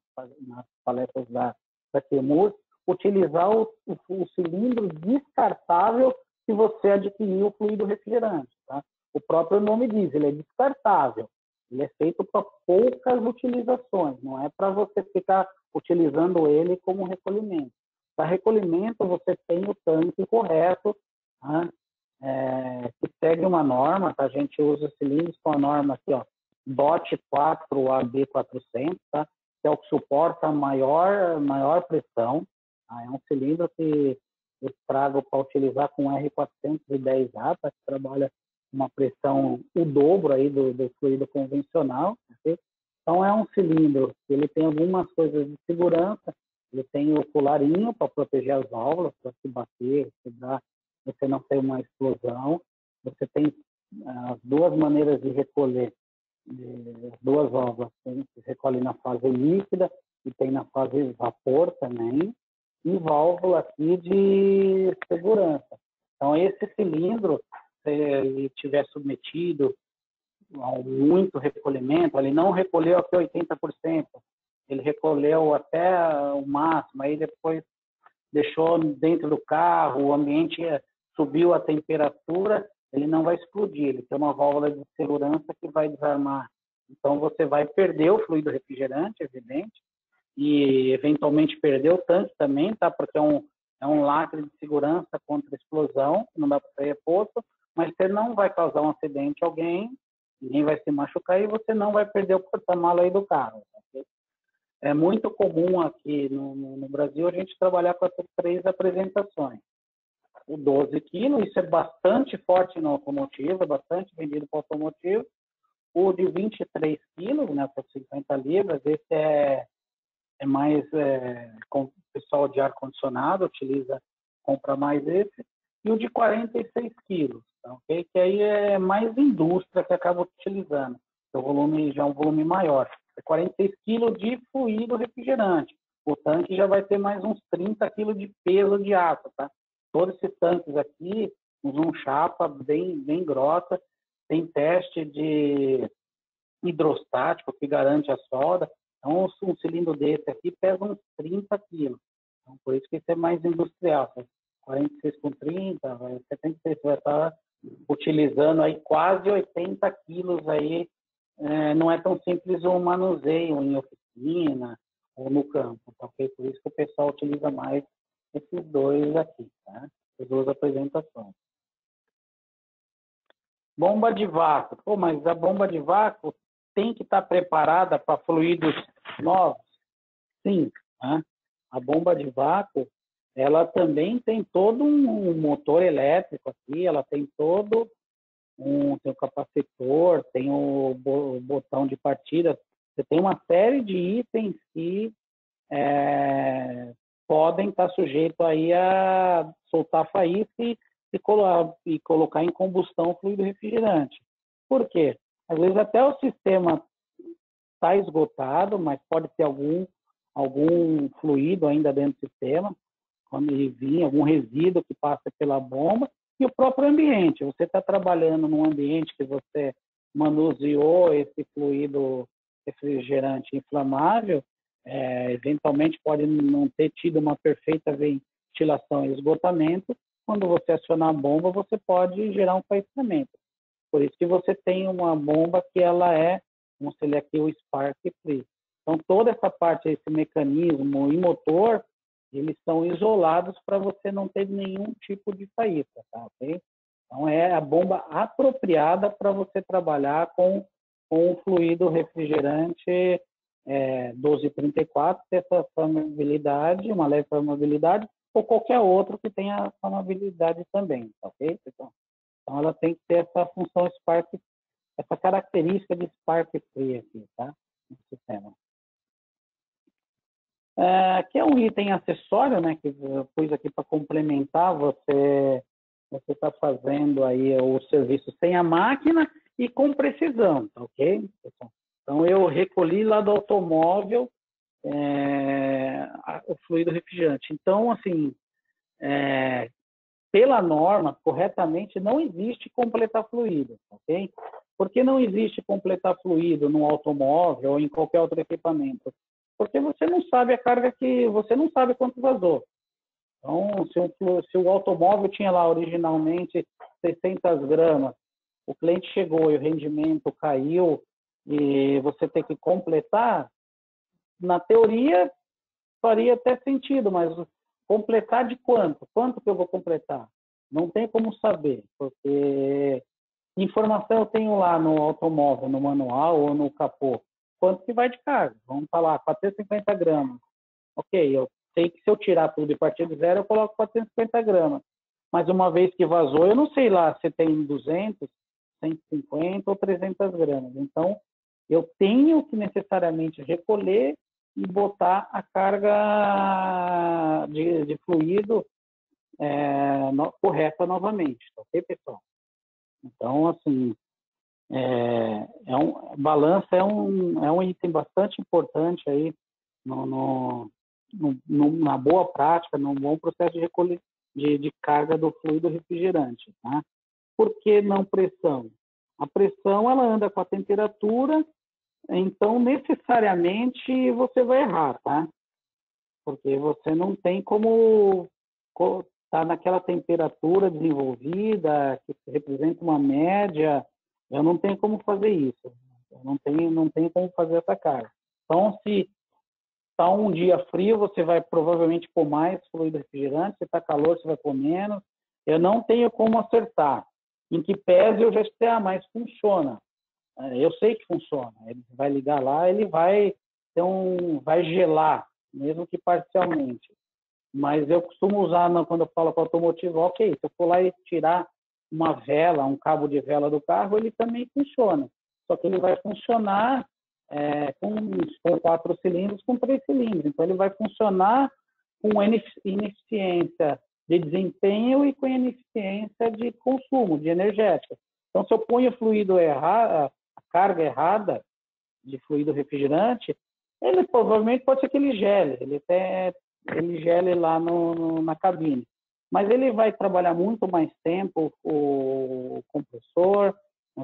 nas palestras da, da QEMUS, utilizar o, o, o cilindro descartável se você adquirir o fluido refrigerante. Tá? O próprio nome diz, ele é descartável. Ele é feito para poucas utilizações, não é para você ficar utilizando ele como recolhimento. Para recolhimento, você tem o tanque correto, tá? é, que segue uma norma, tá? a gente usa cilindros com a norma aqui, ó, DOT 4 AB400, tá? que é o que suporta maior, maior pressão, ah, é um cilindro que eu trago para utilizar com R410A, tá? que trabalha uma pressão o dobro aí do, do fluido convencional. Okay? Então é um cilindro que ele tem algumas coisas de segurança. Ele tem o colarinho para proteger as válvulas, para se bater, quebrar, você não ter uma explosão. Você tem ah, as duas maneiras de recolher as duas válvulas. Tem, recolhe na fase líquida e tem na fase vapor também e válvula aqui de segurança. Então, esse cilindro, se ele tiver submetido a muito recolhimento, ele não recolheu até 80%, ele recolheu até o máximo, aí depois deixou dentro do carro, o ambiente subiu a temperatura, ele não vai explodir, ele tem uma válvula de segurança que vai desarmar. Então, você vai perder o fluido refrigerante, evidente, e eventualmente perder o tanque também, tá? Porque é um, é um lacre de segurança contra explosão, não dá para sair posto, mas você não vai causar um acidente a alguém, ninguém vai se machucar e você não vai perder o porta-mala aí do carro. Tá? É muito comum aqui no, no, Brasil a gente trabalhar com essas três apresentações. O 12 quilos, isso é bastante forte no automotivo, é bastante vendido para automotivo. O de 23 quilos, né, para 50 libras, esse é, é mais é, com pessoal de ar-condicionado, utiliza, compra mais esse. E o de 46 quilos, tá, okay? que aí é mais indústria que acaba utilizando. O volume já é um volume maior é 46 quilos de fluido refrigerante. O tanque já vai ter mais uns 30 quilos de peso de água, tá? Todos esses tanques aqui usam chapa bem, bem grossa, tem teste de hidrostático que garante a solda. Então, um cilindro desse aqui pesa uns 30 quilos. Então, por isso que isso é mais industrial. 46 com 30, 76 vai estar utilizando aí quase 80 quilos aí é, não é tão simples o manuseio em oficina ou no campo, tá ok? Por isso que o pessoal utiliza mais esses dois aqui, tá? As duas apresentações. Bomba de vácuo. Pô, mas a bomba de vácuo tem que estar preparada para fluidos novos? Sim. Né? A bomba de vácuo, ela também tem todo um motor elétrico aqui, ela tem todo um, tem o capacitor, tem o, o botão de partida. Você tem uma série de itens que é, podem estar sujeitos aí a soltar faísca e, e, e colocar em combustão fluido refrigerante. Por quê? Às vezes até o sistema está esgotado, mas pode ter algum, algum fluido ainda dentro do sistema, quando ele vir, algum resíduo que passa pela bomba, e o próprio ambiente. Você está trabalhando num ambiente que você manuseou esse fluido refrigerante inflamável, é, eventualmente pode não ter tido uma perfeita ventilação e esgotamento. Quando você acionar a bomba, você pode gerar um faiscamento. Por isso que você tem uma bomba que ela é, vamos dizer aqui, o spark free. Então, toda essa parte, esse mecanismo e motor, eles são isolados para você não ter nenhum tipo de faísca, tá? Okay? Então é a bomba apropriada para você trabalhar com, com o fluido refrigerante é, 1234, ter essa flamabilidade, uma leve flamabilidade, ou qualquer outro que tenha flamabilidade também, tá ok? Então, então ela tem que ter essa função Spark, essa característica de Spark Free aqui, tá? No sistema. É, que é um item acessório, né, que eu pus aqui para complementar, você você está fazendo aí o serviço sem a máquina e com precisão, tá ok? Então eu recolhi lá do automóvel é, o fluido refrigerante. Então, assim, é, pela norma, corretamente, não existe completar fluido, ok? Por que não existe completar fluido no automóvel ou em qualquer outro equipamento? Porque você não sabe a carga que você não sabe quanto vazou. Então, se o, se o automóvel tinha lá originalmente 600 gramas, o cliente chegou e o rendimento caiu e você tem que completar, na teoria faria até sentido, mas completar de quanto? Quanto que eu vou completar? Não tem como saber, porque informação eu tenho lá no automóvel, no manual ou no capô quanto que vai de carga. Vamos falar, 450 gramas. Ok, eu sei que se eu tirar tudo e partir de zero, eu coloco 450 gramas. Mas uma vez que vazou, eu não sei lá se tem 200, 150 ou 300 gramas. Então, eu tenho que necessariamente recolher e botar a carga de, de fluido é, no, correta novamente, ok, pessoal? Então, assim, é, é um, balança é um, é um item bastante importante aí no, no, no, na boa prática, num bom processo de, recolher, de, de carga do fluido refrigerante. Tá? Por que não pressão? A pressão ela anda com a temperatura, então necessariamente você vai errar, tá? Porque você não tem como estar tá naquela temperatura desenvolvida que representa uma média eu não tenho como fazer isso. Eu não tenho, não tenho como fazer essa carga. Então, se está um dia frio, você vai provavelmente pôr mais fluido refrigerante. Se está calor, você vai pôr menos. Eu não tenho como acertar. Em que pese eu já sei, ah, mas funciona. É, eu sei que funciona. Ele vai ligar lá, ele vai então vai gelar, mesmo que parcialmente. Mas eu costumo usar quando eu falo com automotivo, ok, se eu for lá e tirar uma vela, um cabo de vela do carro, ele também funciona. Só que ele vai funcionar é, com, com quatro cilindros, com três cilindros. Então ele vai funcionar com ineficiência de desempenho e com ineficiência de consumo, de energética. Então, se eu ponho fluido errado, a carga errada de fluido refrigerante, ele provavelmente pode ser que ele gele, ele até ele gele lá no, no, na cabine. Mas ele vai trabalhar muito mais tempo o compressor,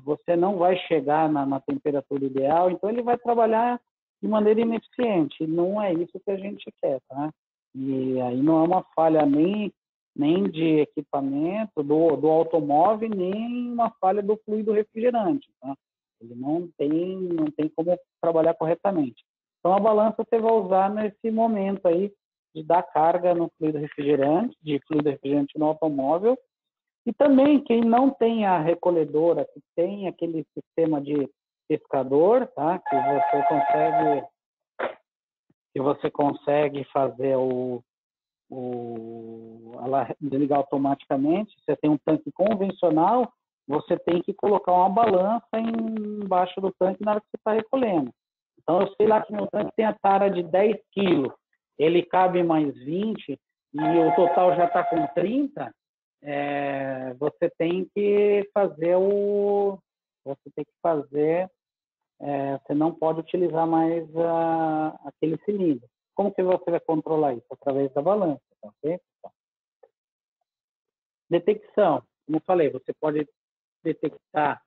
você não vai chegar na, na temperatura ideal, então ele vai trabalhar de maneira ineficiente. Não é isso que a gente quer, tá? E aí não é uma falha nem, nem de equipamento do, do automóvel, nem uma falha do fluido refrigerante, tá? Ele não tem, não tem como trabalhar corretamente. Então a balança você vai usar nesse momento aí de dar carga no fluido refrigerante, de fluido refrigerante no automóvel. E também quem não tem a recolhedora, que tem aquele sistema de pescador, tá? Que você consegue que você consegue fazer o, o ela desligar automaticamente. Você tem um tanque convencional, você tem que colocar uma balança embaixo do tanque na hora que você está recolhendo. Então, eu sei lá que meu tanque tem a tara de 10 quilos ele cabe mais 20 e o total já está com 30, é, você tem que fazer o. Você tem que fazer. É, você não pode utilizar mais a, aquele cilindro. Como que você vai controlar isso? Através da balança, tá ok? Detecção. Como eu falei, você pode detectar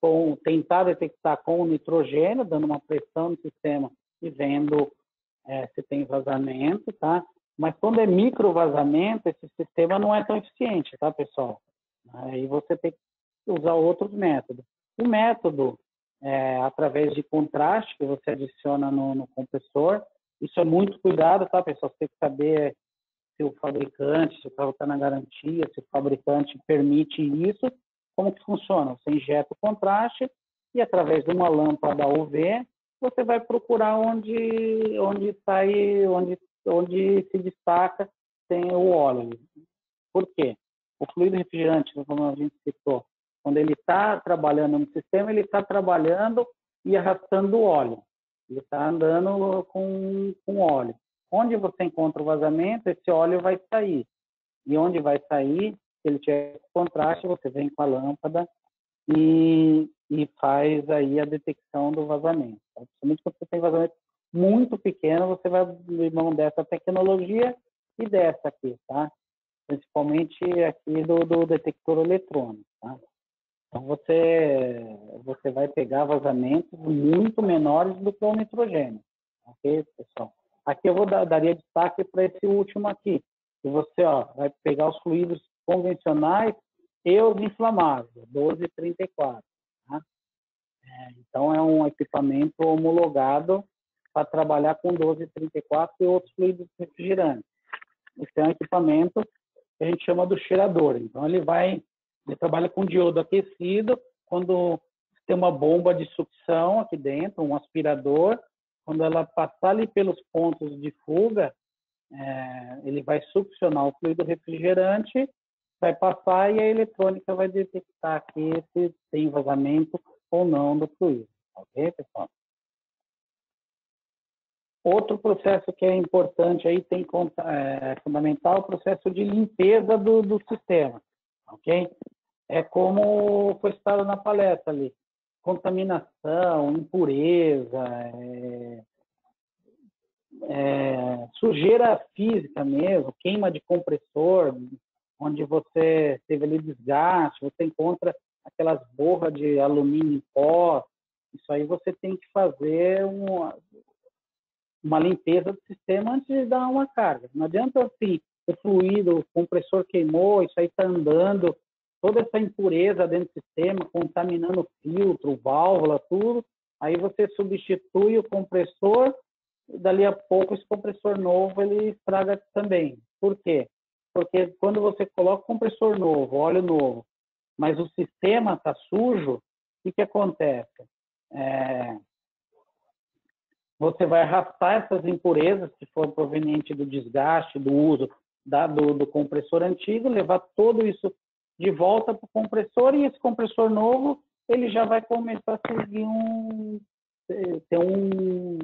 com, tentar detectar com o nitrogênio, dando uma pressão no sistema e vendo é, se tem vazamento, tá? Mas quando é micro vazamento, esse sistema não é tão eficiente, tá, pessoal? Aí você tem que usar outros métodos. O método, é, através de contraste que você adiciona no, no compressor, isso é muito cuidado, tá, pessoal? Você tem que saber se o fabricante, se o carro está na garantia, se o fabricante permite isso, como que funciona? Você injeta o contraste e através de uma lâmpada UV você vai procurar onde onde sai onde onde se destaca tem o óleo. Por quê? O fluido refrigerante, como a gente citou, quando ele está trabalhando no sistema, ele está trabalhando e arrastando óleo. Ele está andando com, com óleo. Onde você encontra o vazamento, esse óleo vai sair. E onde vai sair, se ele tiver contraste, você vem com a lâmpada e, e faz aí a detecção do vazamento. Tá? Principalmente quando você tem vazamento muito pequeno, você vai abrir mão dessa tecnologia e dessa aqui, tá? Principalmente aqui do, do detector eletrônico, tá? Então você, você vai pegar vazamentos muito menores do que o nitrogênio, ok, pessoal? Aqui eu vou dar, daria destaque para esse último aqui, que você ó, vai pegar os fluidos convencionais e os inflamáveis, 1234. Então, é um equipamento homologado para trabalhar com 1234 e outros fluidos refrigerantes. Esse é um equipamento que a gente chama do cheirador. Então, ele vai, ele trabalha com diodo aquecido, quando tem uma bomba de sucção aqui dentro, um aspirador, quando ela passar ali pelos pontos de fuga, é, ele vai succionar o fluido refrigerante vai passar e a eletrônica vai detectar aqui se tem vazamento ou não do fluido. Ok, pessoal? Outro processo que é importante aí, tem é fundamental, o processo de limpeza do, do sistema, ok? É como foi citado na palestra ali, contaminação, impureza, é, é, sujeira física mesmo, queima de compressor, onde você teve ali desgaste, você encontra aquelas borras de alumínio em pó, isso aí você tem que fazer uma, uma limpeza do sistema antes de dar uma carga. Não adianta assim, o fluido, o compressor queimou, isso aí está andando, toda essa impureza dentro do sistema, contaminando o filtro, válvula, tudo, aí você substitui o compressor, dali a pouco esse compressor novo ele estraga também. Por quê? porque quando você coloca compressor novo, óleo novo, mas o sistema está sujo, o que, que acontece? É, você vai arrastar essas impurezas, se for proveniente do desgaste, do uso da, do, do compressor antigo, levar tudo isso de volta para o compressor e esse compressor novo ele já vai começar a seguir um ter um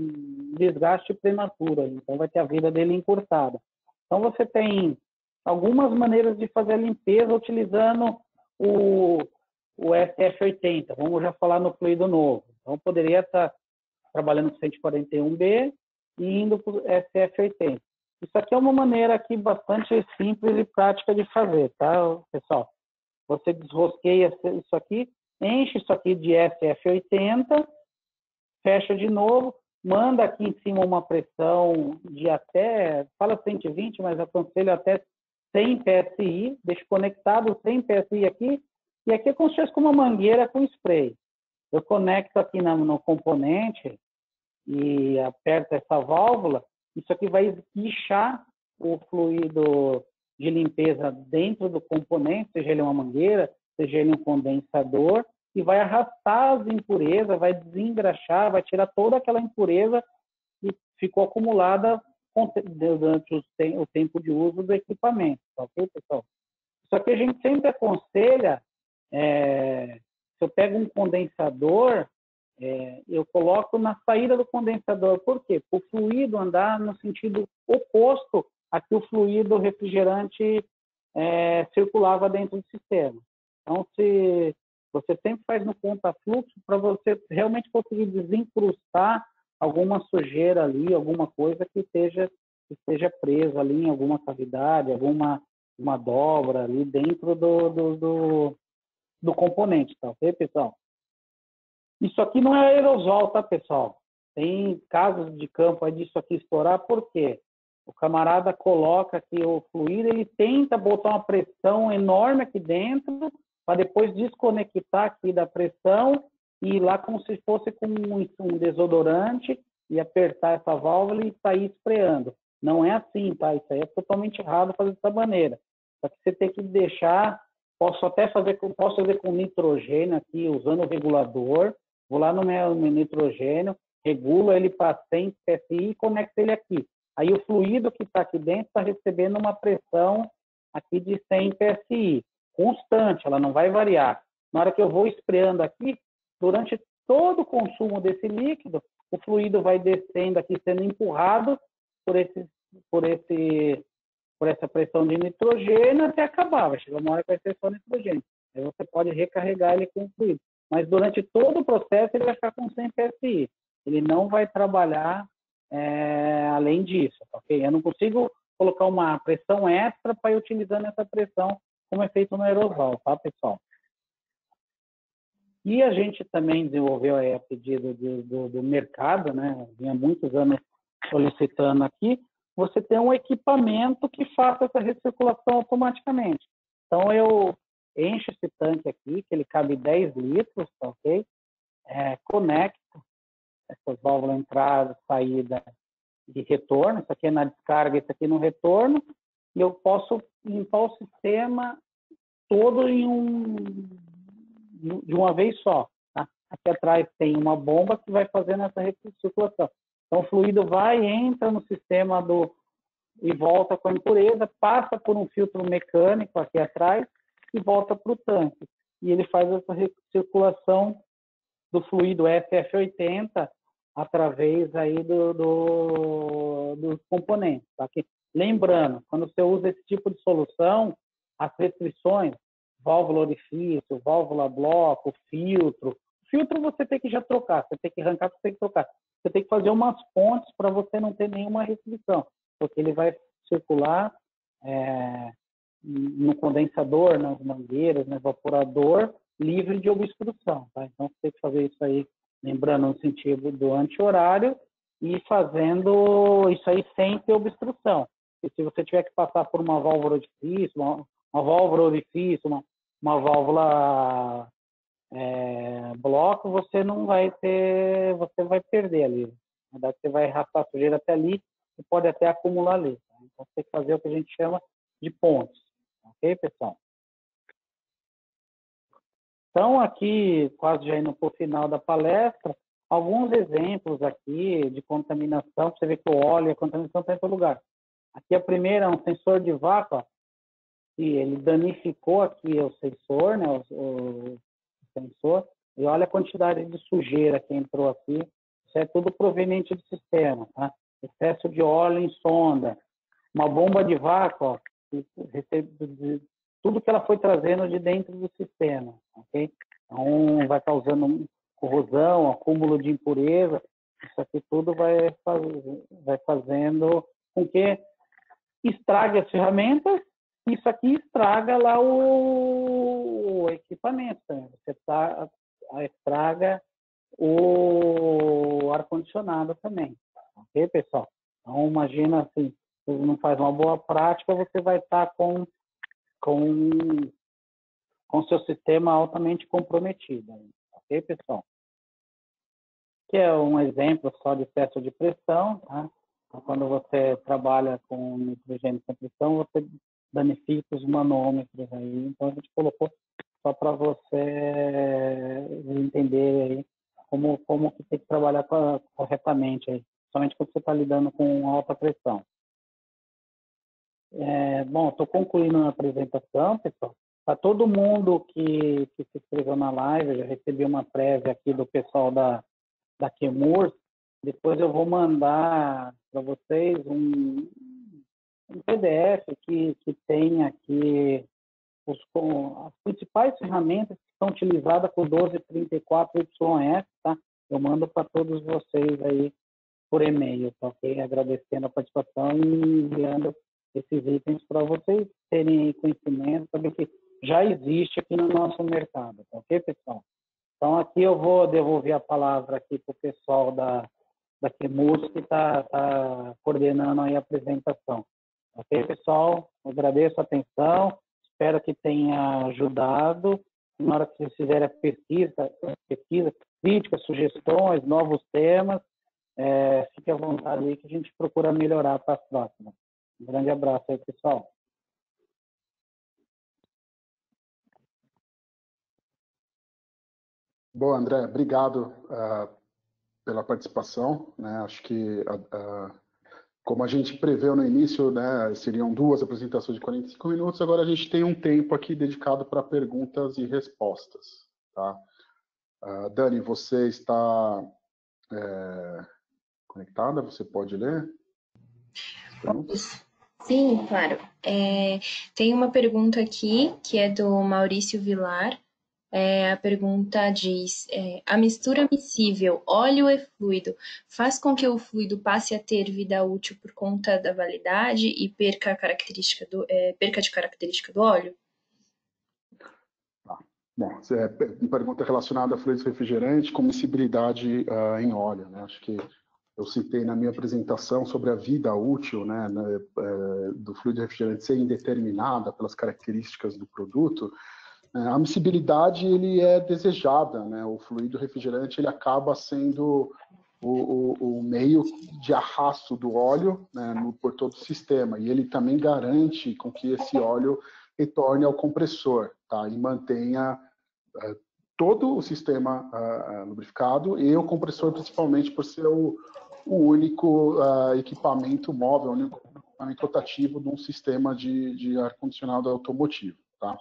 desgaste prematuro, então vai ter a vida dele encurtada. Então você tem algumas maneiras de fazer a limpeza utilizando o, o SF80. Vamos já falar no fluido novo. Então poderia estar trabalhando com 141B e indo para o SF80. Isso aqui é uma maneira aqui bastante simples e prática de fazer, tá, pessoal? Você desrosqueia isso aqui, enche isso aqui de SF80, fecha de novo, manda aqui em cima uma pressão de até, fala 120, mas aconselho até 100 PSI, deixo conectado 100 PSI aqui, e aqui é como se fosse uma mangueira com spray. Eu conecto aqui no, no componente e aperto essa válvula, isso aqui vai esguichar o fluido de limpeza dentro do componente, seja ele uma mangueira, seja ele um condensador, e vai arrastar as impurezas, vai desengraxar, vai tirar toda aquela impureza que ficou acumulada durante o tempo de uso do equipamento, tá ok, pessoal? Só que a gente sempre aconselha, é, se eu pego um condensador, é, eu coloco na saída do condensador. Por quê? Para o fluido andar no sentido oposto a que o fluido refrigerante é, circulava dentro do sistema. Então, se você sempre faz no conta-fluxo para você realmente conseguir desencrustar alguma sujeira ali, alguma coisa que esteja, que esteja presa ali em alguma cavidade, alguma uma dobra ali dentro do, do, do, do componente, tá ok, pessoal? Isso aqui não é aerosol, tá, pessoal? Tem casos de campo aí disso aqui estourar, por quê? O camarada coloca aqui o fluido, ele tenta botar uma pressão enorme aqui dentro, para depois desconectar aqui da pressão e ir lá como se fosse com um desodorante e apertar essa válvula e sair esfreando. Não é assim, tá? Isso aí é totalmente errado fazer dessa maneira. Só que você tem que deixar, posso até fazer posso fazer com nitrogênio aqui, usando o regulador, Vou lá no meu, nitrogênio, regulo ele para 100 PSI e conecto ele aqui. Aí o fluido que está aqui dentro está recebendo uma pressão aqui de 100 PSI, constante, ela não vai variar. Na hora que eu vou espreando aqui, durante todo o consumo desse líquido, o fluido vai descendo aqui, sendo empurrado por, esse, por, esse, por essa pressão de nitrogênio até acabar. Vai chegar uma hora que vai ser só nitrogênio. Aí você pode recarregar ele com o fluido mas durante todo o processo ele vai ficar com 100 PSI. Ele não vai trabalhar é, além disso, ok? Eu não consigo colocar uma pressão extra para ir utilizando essa pressão como é feito no aerosol, tá, pessoal? E a gente também desenvolveu aí, a pedido do, do, do mercado, né? Vinha muitos anos solicitando aqui, você tem um equipamento que faça essa recirculação automaticamente. Então, eu enche esse tanque aqui, que ele cabe 10 litros, tá ok? É, conecto essas válvulas entrada, saída e retorno, isso aqui é na descarga, isso aqui no retorno, e eu posso limpar o sistema todo em um, de uma vez só. Tá? Aqui atrás tem uma bomba que vai fazendo essa recirculação. Então, o fluido vai, entra no sistema do e volta com a impureza, passa por um filtro mecânico aqui atrás, e volta para o tanque. E ele faz essa recirculação do fluido SF80 através aí do, do, dos componentes. Tá? Lembrando, quando você usa esse tipo de solução, as restrições, válvula orifício, válvula bloco, filtro, filtro você tem que já trocar, você tem que arrancar, você tem que trocar. Você tem que fazer umas pontes para você não ter nenhuma restrição, porque ele vai circular é, no condensador, nas mangueiras, no evaporador, livre de obstrução. Tá? Então, você tem que fazer isso aí, lembrando no sentido do anti-horário e fazendo isso aí sem ter obstrução. E se você tiver que passar por uma válvula orifício, uma, uma válvula orifício, uma, uma válvula é, bloco, você não vai ter, você vai perder ali. Na verdade, você vai arrastar sujeira até ali e pode até acumular ali. Tá? Então, você tem que fazer o que a gente chama de pontos. Ok, pessoal? Então, aqui, quase já indo para o final da palestra, alguns exemplos aqui de contaminação, você vê que o óleo e a contaminação está em todo lugar. Aqui a primeira é um sensor de vácuo, que ele danificou aqui o sensor, né, o, o, sensor, e olha a quantidade de sujeira que entrou aqui, isso é tudo proveniente do sistema, tá? Excesso de óleo em sonda, uma bomba de vácuo, ó, tudo que ela foi trazendo de dentro do sistema, ok? Então, vai causando corrosão, acúmulo de impureza, isso aqui tudo vai, faz, vai fazendo com que estrague as ferramentas, isso aqui estraga lá o, o equipamento, você tá, estraga o ar-condicionado também, ok, pessoal? Então, imagina assim, se não faz uma boa prática, você vai estar tá com com com seu sistema altamente comprometido, ok, pessoal? Que é um exemplo só de excesso de pressão, tá? Então, quando você trabalha com nitrogênio sem pressão, você danifica os manômetros aí. Então a gente colocou só para você entender aí como como que tem que trabalhar corretamente aí, somente quando você está lidando com alta pressão. É, bom, estou concluindo a apresentação, pessoal. Para todo mundo que, que se inscreveu na live, eu já recebi uma prévia aqui do pessoal da, da Quemur. Depois eu vou mandar para vocês um, um PDF que, que tem aqui os, as principais ferramentas que são utilizadas com o 1234YS, tá? Eu mando para todos vocês aí por e-mail, tá ok? Agradecendo a participação e enviando esses itens para vocês terem conhecimento, saber que já existe aqui no nosso mercado, tá ok, pessoal? Então, aqui eu vou devolver a palavra aqui para o pessoal da, da Quemus, que está tá coordenando aí a apresentação. Ok, pessoal? agradeço a atenção, espero que tenha ajudado. Na hora que vocês fizerem a pesquisa, pesquisa críticas, sugestões, novos temas, é, fique à vontade aí que a gente procura melhorar para as próximas. Um grande abraço aí, pessoal. Bom, André, obrigado uh, pela participação. Né? Acho que, uh, uh, como a gente preveu no início, né, seriam duas apresentações de 45 minutos, agora a gente tem um tempo aqui dedicado para perguntas e respostas. Tá? Dani, você está é, conectada? Você pode ler? Vamos. Sim, claro. É, tem uma pergunta aqui que é do Maurício Vilar. É, a pergunta diz: é, a mistura miscível óleo e fluido faz com que o fluido passe a ter vida útil por conta da validade e perca característica do é, perca de característica do óleo? Ah, bom, é pergunta relacionada a fluidos refrigerantes com miscibilidade uh, em óleo, né? Acho que eu citei na minha apresentação sobre a vida útil né, né, é, do fluido refrigerante ser indeterminada pelas características do produto, a miscibilidade ele é desejada, né? O fluido refrigerante ele acaba sendo o, o, o meio de arrasto do óleo né, no, por todo o sistema e ele também garante com que esse óleo retorne ao compressor, tá? E mantenha uh, todo o sistema uh, lubrificado e o compressor principalmente por ser o, o único equipamento móvel, o único equipamento rotativo de um sistema de, de ar-condicionado automotivo. Tá?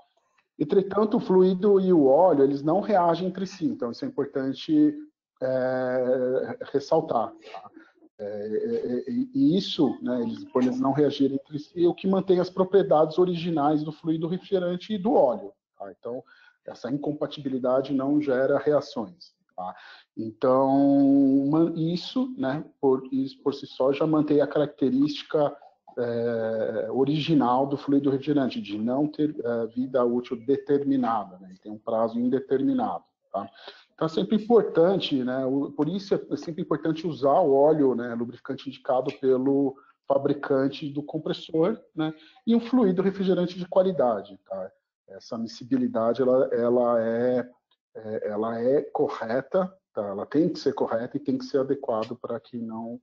Entretanto, o fluido e o óleo, eles não reagem entre si, então isso é importante é, ressaltar. Tá? É, é, é e isso, né, eles, por eles não reagirem entre si, é o que mantém as propriedades originais do fluido refrigerante e do óleo. Tá? Então, essa incompatibilidade não gera reações. Tá? Então, isso, né, por, isso por si só, já mantém a característica é, original do fluido refrigerante, de não ter é, vida útil determinada, né, tem um prazo indeterminado. Tá? Então, é sempre importante, né, por isso é sempre importante usar o óleo né, lubrificante indicado pelo fabricante do compressor né, e um fluido refrigerante de qualidade. Tá? Essa miscibilidade ela, ela é é, ela é correta, tá? ela tem que ser correta e tem que ser adequado para que não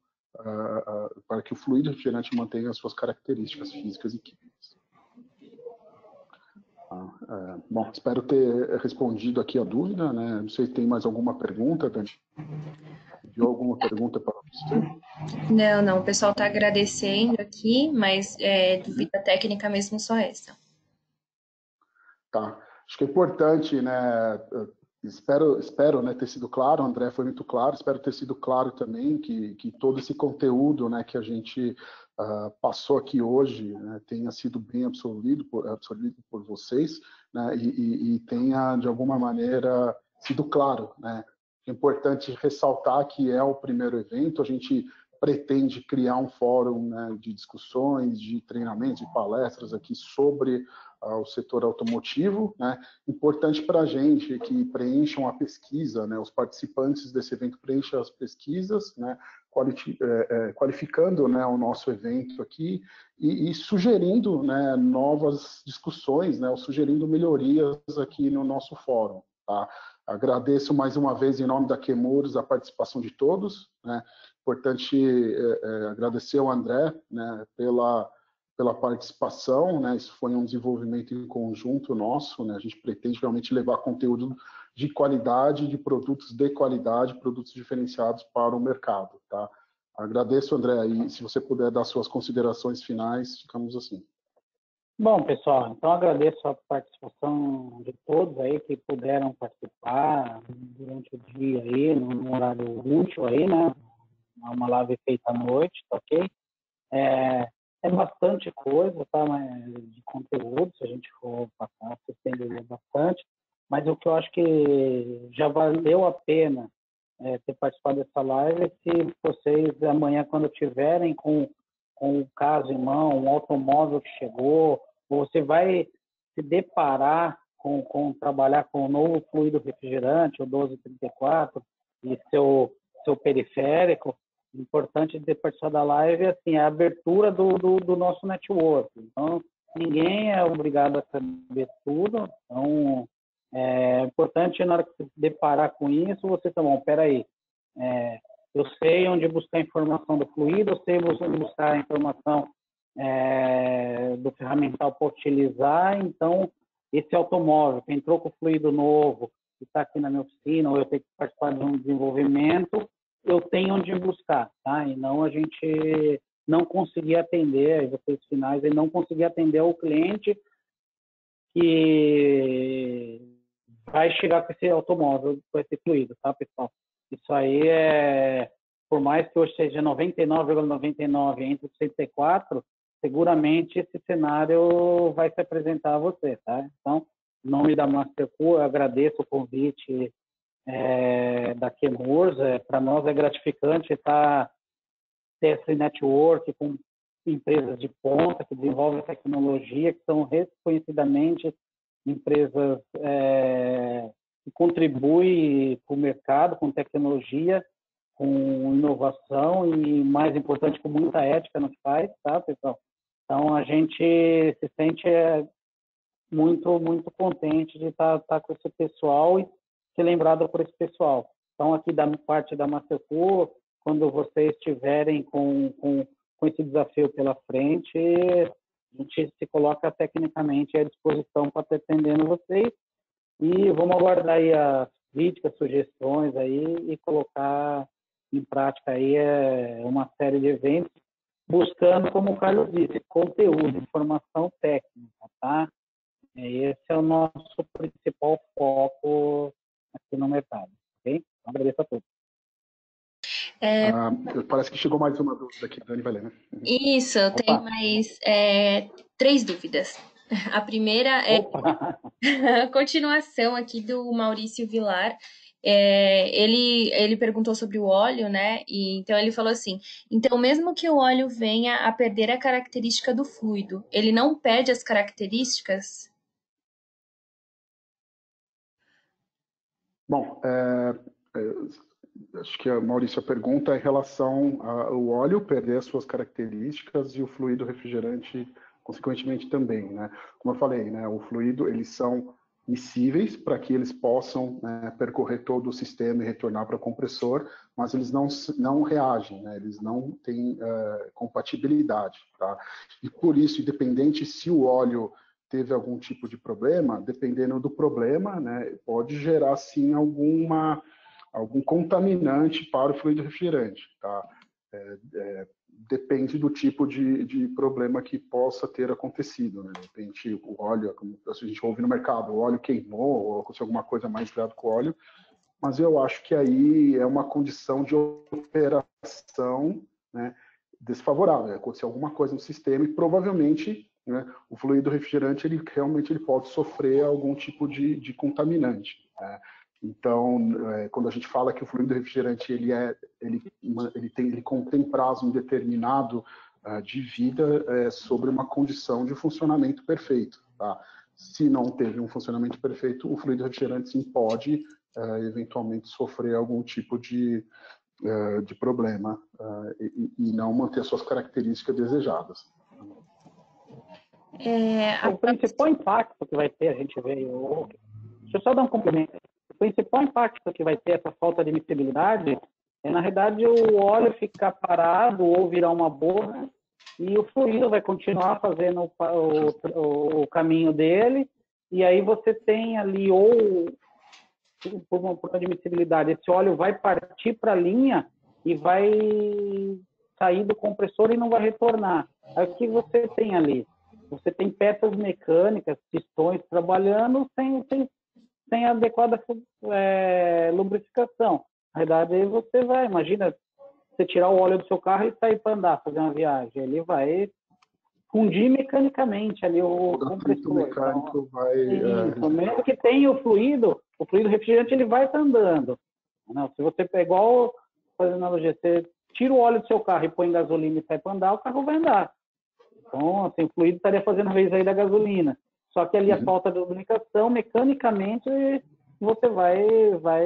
para que o fluido refrigerante mantenha as suas características físicas e químicas. Uh, bom, espero ter respondido aqui a dúvida, né? Não sei se tem mais alguma pergunta, Dani. Viu alguma pergunta para você? Não, não. O pessoal está agradecendo aqui, mas é, dúvida técnica mesmo só essa. Tá. Acho que é importante, né? Espero, espero né, ter sido claro, André foi muito claro, espero ter sido claro também que, que todo esse conteúdo né, que a gente uh, passou aqui hoje né, tenha sido bem absorvido por, absorvido por vocês né, e, e, e, tenha, de alguma maneira, sido claro. Né? É importante ressaltar que é o primeiro evento, a gente pretende criar um fórum né, de discussões, de treinamentos, de palestras aqui sobre uh, o setor automotivo. Né? Importante para a gente que preencham a pesquisa, né? os participantes desse evento preencham as pesquisas, né? É, é, qualificando né, o nosso evento aqui e, e sugerindo né, novas discussões, né, ou sugerindo melhorias aqui no nosso fórum. Tá? Agradeço mais uma vez, em nome da Quemuros, a participação de todos. Né? Importante é, é, agradecer ao André né, pela, pela participação. Né? Isso foi um desenvolvimento em conjunto nosso. Né? A gente pretende realmente levar conteúdo de qualidade, de produtos de qualidade, produtos diferenciados para o mercado. Tá? Agradeço, André, e se você puder dar suas considerações finais, ficamos assim. Bom, pessoal, então agradeço a participação de todos aí que puderam participar durante o dia aí, no horário útil aí, né? Uma live feita à noite, tá ok? É, é bastante coisa, tá? De conteúdo, se a gente for passar, se estenderia bastante. Mas o que eu acho que já valeu a pena é, ter participado dessa live é se vocês amanhã, quando tiverem com com o caso em mão, um automóvel que chegou, você vai se deparar com, com trabalhar com o novo fluido refrigerante, o 1234, e seu, seu periférico, importante de ter participado da live é assim, a abertura do, do, do, nosso network. Então, ninguém é obrigado a saber tudo. Então, é importante na hora que você deparar com isso, você tá bom, peraí, é, eu sei onde buscar informação do fluido, eu sei onde buscar informação é, do ferramental para utilizar, então esse automóvel que entrou com fluido novo, que está aqui na minha oficina, ou eu tenho que participar de um desenvolvimento, eu tenho onde buscar, tá? E não a gente não conseguir atender, aí vocês finais, e não conseguir atender o cliente que vai chegar com esse automóvel, com esse fluido, tá, pessoal? Isso aí é, por mais que hoje seja 99,99 ,99 entre 64, seguramente esse cenário vai se apresentar a você, tá? Então, em nome da Mastercool, eu agradeço o convite é, da Kemurs. É, Para nós é gratificante estar ter esse network com empresas de ponta que desenvolvem tecnologia, que são reconhecidamente empresas é, que contribuem para o mercado com tecnologia, com inovação e, mais importante, com muita ética nos faz, tá, pessoal? Então, a gente se sente é, muito, muito contente de estar, estar com esse pessoal e ser lembrado por esse pessoal. Então, aqui da parte da Mastercool, quando vocês estiverem com, com, com esse desafio pela frente, a gente se coloca tecnicamente à disposição para estar atendendo vocês e vamos aguardar aí as críticas, sugestões aí e colocar em prática aí é, uma série de eventos buscando, como o Carlos disse, conteúdo, informação técnica, tá? Esse é o nosso principal foco aqui no mercado, ok? Então, agradeço a todos. É... Ah, parece que chegou mais uma dúvida aqui, Dani vai ler, né? Isso, eu tenho mais é, três dúvidas. A primeira é a *laughs* continuação aqui do Maurício Vilar. É, ele, ele perguntou sobre o óleo, né? E, então ele falou assim: então, mesmo que o óleo venha a perder a característica do fluido, ele não perde as características? Bom, é, é, acho que a Maurício a pergunta é em relação ao óleo perder as suas características e o fluido refrigerante, consequentemente, também, né? Como eu falei, né? O fluido, eles são miscíveis para que eles possam né, percorrer todo o sistema e retornar para o compressor, mas eles não, não reagem, né, eles não têm uh, compatibilidade. Tá? E por isso, independente se o óleo teve algum tipo de problema, dependendo do problema, né, pode gerar sim alguma algum contaminante para o fluido refrigerante. Tá? É, é, depende do tipo de, de, problema que possa ter acontecido. Né? De repente, o óleo, como a gente ouve no mercado, o óleo queimou, ou aconteceu alguma coisa mais grave com o óleo, mas eu acho que aí é uma condição de operação né, desfavorável. Aconteceu alguma coisa no sistema e provavelmente né, o fluido refrigerante ele realmente ele pode sofrer algum tipo de, de contaminante. Né? Então, é, quando a gente fala que o fluido refrigerante ele é, ele, ele tem, ele contém prazo indeterminado uh, de vida é, sobre uma condição de funcionamento perfeito. Tá? Se não teve um funcionamento perfeito, o fluido refrigerante sim pode uh, eventualmente sofrer algum tipo de, de problema e, e, não manter suas características desejadas. É, o principal impacto que vai ter, a gente vê, deixa eu só dar um complemento o principal impacto que vai ter essa falta de miscibilidade é, na realidade, o óleo ficar parado ou virar uma borra e o fluido vai continuar fazendo o, o, o caminho dele e aí você tem ali ou por uma por admissibilidade, esse óleo vai partir para a linha e vai sair do compressor e não vai retornar. Aí o que você tem ali? Você tem peças mecânicas, pistões trabalhando sem, sem, sem adequada é, lubrificação. Na verdade, aí você vai, imagina você tirar o óleo do seu carro e sair para andar, fazer uma viagem. Ele vai fundir mecanicamente ali o, o compressor. mecânico então, vai... Isso, é... mesmo que tenha o fluido, o fluido refrigerante ele vai estar andando. Não, se você pegar igual, fazendo analogia, você tira o óleo do seu carro e põe gasolina e sai para andar, o carro vai andar. Então, assim, o fluido estaria fazendo a vez aí da gasolina. Só que ali a uhum. falta de lubrificação, mecanicamente, você vai, vai,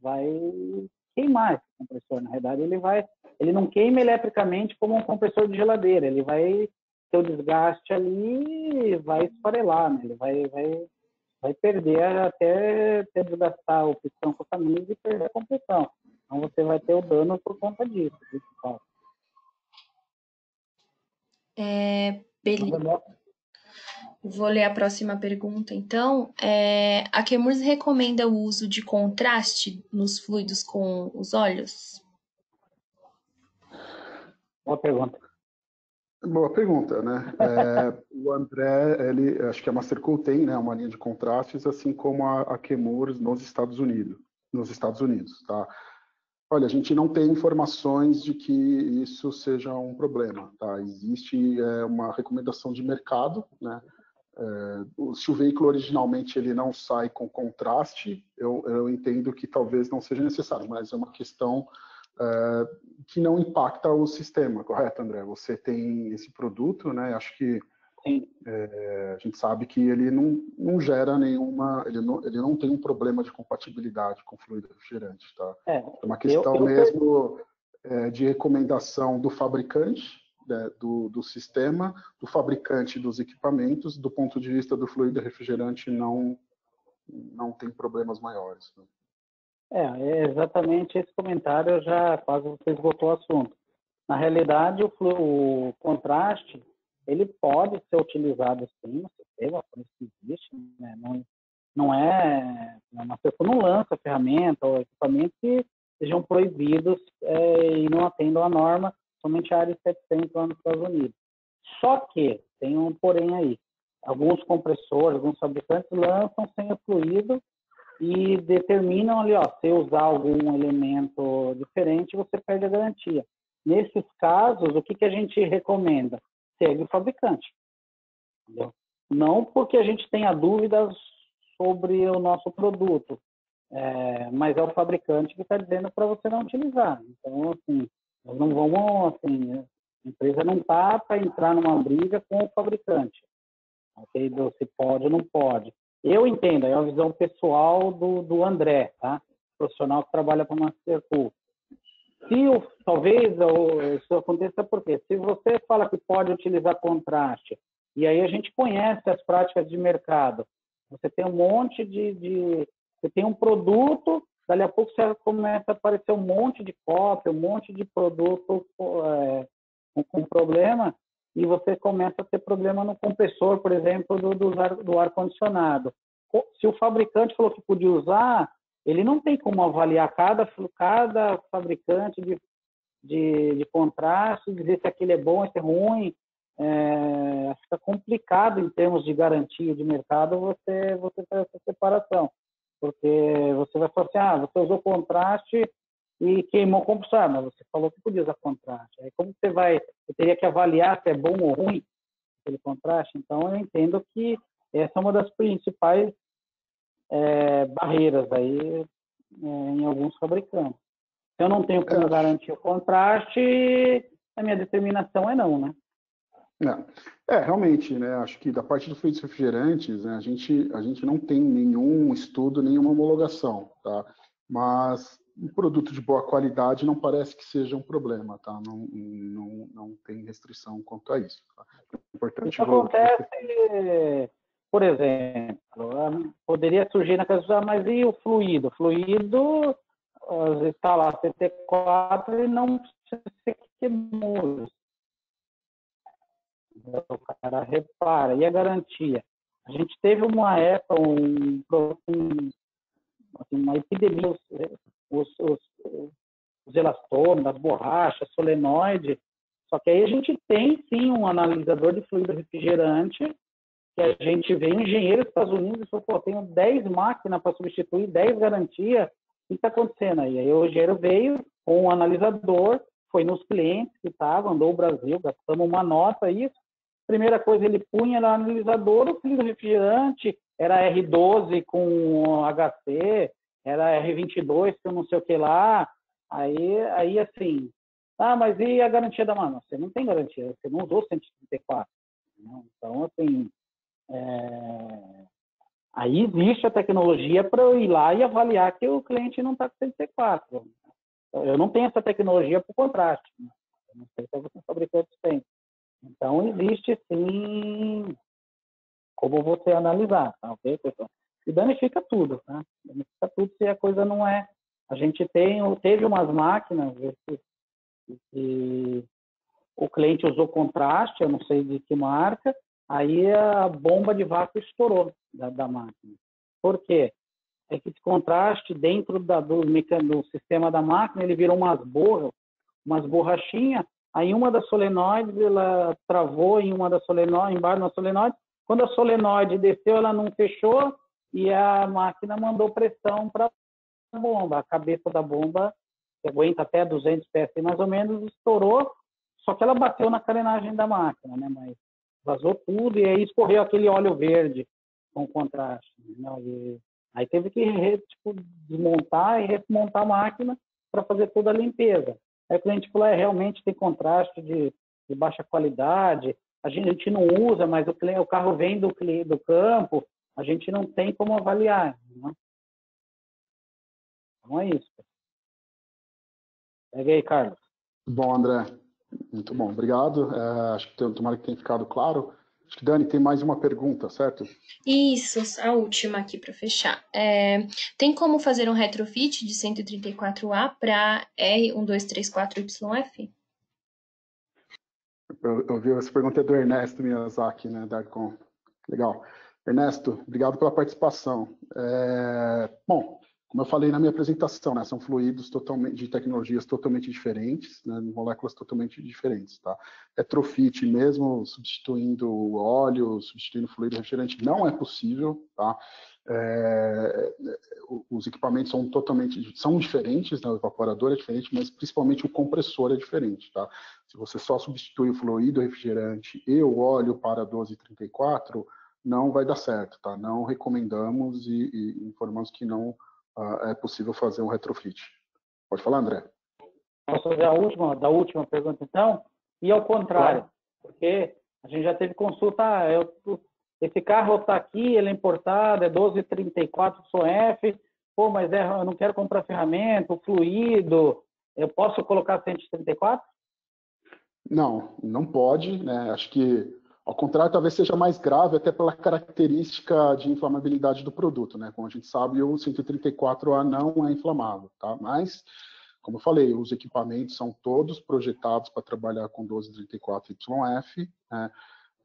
vai queimar esse compressor. Na verdade, ele vai, ele não queima eletricamente como um compressor de geladeira. Ele vai ter o desgaste ali, vai esfarelar, né? Ele vai, vai, vai perder até, até desgastar o pistão com a camisa e perder a compressão. Então você vai ter o dano por conta disso. É, beleza. Vou ler a próxima pergunta, então. É, a Chemours recomenda o uso de contraste nos fluidos com os olhos? Boa pergunta. Boa pergunta, né? *laughs* É, o André, ele, acho que a Mastercool tem, né, uma linha de contrastes, assim como a, a Chemours nos Estados Unidos, nos Estados Unidos, tá? Olha, a gente não tem informações de que isso seja um problema, tá? Existe é, uma recomendação de mercado, né? É, se o veículo originalmente ele não sai com contraste, eu, eu entendo que talvez não seja necessário, mas é uma questão é, que não impacta o sistema, correto, André? Você tem esse produto, né? Acho que é, a gente sabe que ele não, não gera nenhuma, ele não, ele não tem um problema de compatibilidade com fluido refrigerante, tá? É, é uma questão eu, eu mesmo é, de recomendação do fabricante né, do, do, sistema, do fabricante dos equipamentos, do ponto de vista do fluido refrigerante, não, não tem problemas maiores. Né? É, é, exatamente esse comentário já quase você esgotou o assunto. Na realidade, o, flu, o contraste, ele pode ser utilizado sim no sistema, por isso existe, né? não, não é, uma pessoa não lança ferramenta ou equipamento que sejam proibidos é, e não atendam a norma somente a área 700 lá nos Estados Unidos. Só que, tem um porém aí, alguns compressores, alguns fabricantes lançam sem o fluido e determinam ali, ó, se usar algum elemento diferente, você perde a garantia. Nesses casos, o que, que a gente recomenda? Segue o fabricante. Entendeu? Não porque a gente tenha dúvidas sobre o nosso produto, é, mas é o fabricante que está dizendo para você não utilizar. Então, assim, não vamos, assim, a empresa não está para entrar numa briga com o fabricante. Ok? Se pode ou não pode. Eu entendo, é a visão pessoal do, do André, tá? Profissional que trabalha para uma Mastercool. Se o, talvez isso aconteça porque se você fala que pode utilizar contraste, e aí a gente conhece as práticas de mercado, você tem um monte de, de você tem um produto dali a pouco você começa a aparecer um monte de cópia, um monte de produto é, com, problema, e você começa a ter problema no compressor, por exemplo, do, do ar-condicionado. Se o fabricante falou que podia usar, ele não tem como avaliar cada, cada fabricante de, de, de contraste, dizer se aquele é bom, se é ruim. É, fica complicado em termos de garantia de mercado você, você fazer essa separação. Porque você vai falar assim, ah, você usou contraste e queimou o compulsor, mas você falou que podia usar contraste. Aí como você vai, você teria que avaliar se é bom ou ruim aquele contraste. Então eu entendo que essa é uma das principais é, barreiras aí é, em alguns fabricantes. Se eu não tenho como garantir o contraste, a minha determinação é não, né? É, é, realmente, né? Acho que da parte dos fluidos refrigerantes, né, a, gente, a gente não tem nenhum estudo, nenhuma homologação, tá? Mas um produto de boa qualidade não parece que seja um problema, tá? Não, não, não tem restrição quanto a isso. Tá? É importante isso acontece, por exemplo, poderia surgir na casa, mas e o fluido? O fluido está lá CT4 e não precisa ser queimoso. O cara repara. E a garantia? A gente teve uma época, um, um, assim, uma epidemia, os, os, os elastômeros, as borrachas, solenoide. Só que aí a gente tem sim um analisador de fluido refrigerante, que a gente vê engenheiro dos Estados Unidos e falou, tenho 10 máquinas para substituir, 10 garantias, o que está acontecendo aí? Aí o engenheiro veio com um analisador, foi nos clientes que estavam, andou o Brasil, gastamos uma nota, isso. Primeira coisa, ele punha no analisador o fluido refrigerante, era R12 com HC, era R22 com não sei o que lá. Aí, aí assim, ah, mas e a garantia da mano? Você não tem garantia, você não usou 134. Né? Então, assim, é... aí existe a tecnologia para eu ir lá e avaliar que o cliente não está com 134. Eu não tenho essa tecnologia o contraste. Né? Não sei se alguns fabricantes têm. Então, existe sim como você analisar, tá ok, pessoal? E danifica tudo, tá? Danifica tudo se a coisa não é. A gente tem, teve umas máquinas que, que o cliente usou contraste, eu não sei de que marca, aí a bomba de vácuo estourou da, da máquina. Por quê? É que esse contraste dentro da, do, do sistema da máquina, ele virou umas borras, umas borrachinhas, aí uma das solenoides, ela travou em uma das solenoides, embaixo da solenoide, quando a solenoide desceu, ela não fechou e a máquina mandou pressão para a bomba. A cabeça da bomba, que aguenta até 200 psi mais ou menos, estourou, só que ela bateu na carenagem da máquina, né? Mas vazou tudo e aí escorreu aquele óleo verde com contraste. Né? Aí teve que tipo, desmontar e desmontar a máquina para fazer toda a limpeza. Aí o cliente falou, é, realmente tem contraste de, de baixa qualidade, a gente, a gente não usa, mas o, o carro vem do, do campo, a gente não tem como avaliar. Né? Então é isso. Pega aí, Carlos. Bom, André. Muito bom, obrigado. É, acho que tomara que tenha ficado claro. Acho que Dani tem mais uma pergunta, certo? Isso, a última aqui para fechar. É, tem como fazer um retrofit de 134A para R1234YF? Eu, eu vi essa pergunta é do Ernesto Miyazaki, né, da. Legal. Ernesto, obrigado pela participação. É, bom, como eu falei na minha apresentação, né, são fluidos totalmente, de tecnologias totalmente diferentes, né, moléculas totalmente diferentes. Tá? Retrofit, mesmo substituindo óleo, substituindo fluido refrigerante, não é possível. Tá? É, os equipamentos são totalmente são diferentes, né? o evaporador é diferente, mas principalmente o compressor é diferente. Tá? Se você só substitui o fluido refrigerante e o óleo para 1234, não vai dar certo. Tá? Não recomendamos e, e informamos que não é possível fazer um retrofit. Pode falar, André. Posso fazer a última, da última pergunta, então? E ao contrário, claro. porque a gente já teve consulta, ah, eu, esse carro está aqui, ele é importado, é 1234 SOF, pô, mas é, eu não quero comprar ferramenta, fluido, eu posso colocar 134? Não, não pode, né? Acho que, ao contrário, talvez seja mais grave até pela característica de inflamabilidade do produto, né? Como a gente sabe, o 134A não é inflamável, tá? Mas, como eu falei, os equipamentos são todos projetados para trabalhar com 1234YF, né?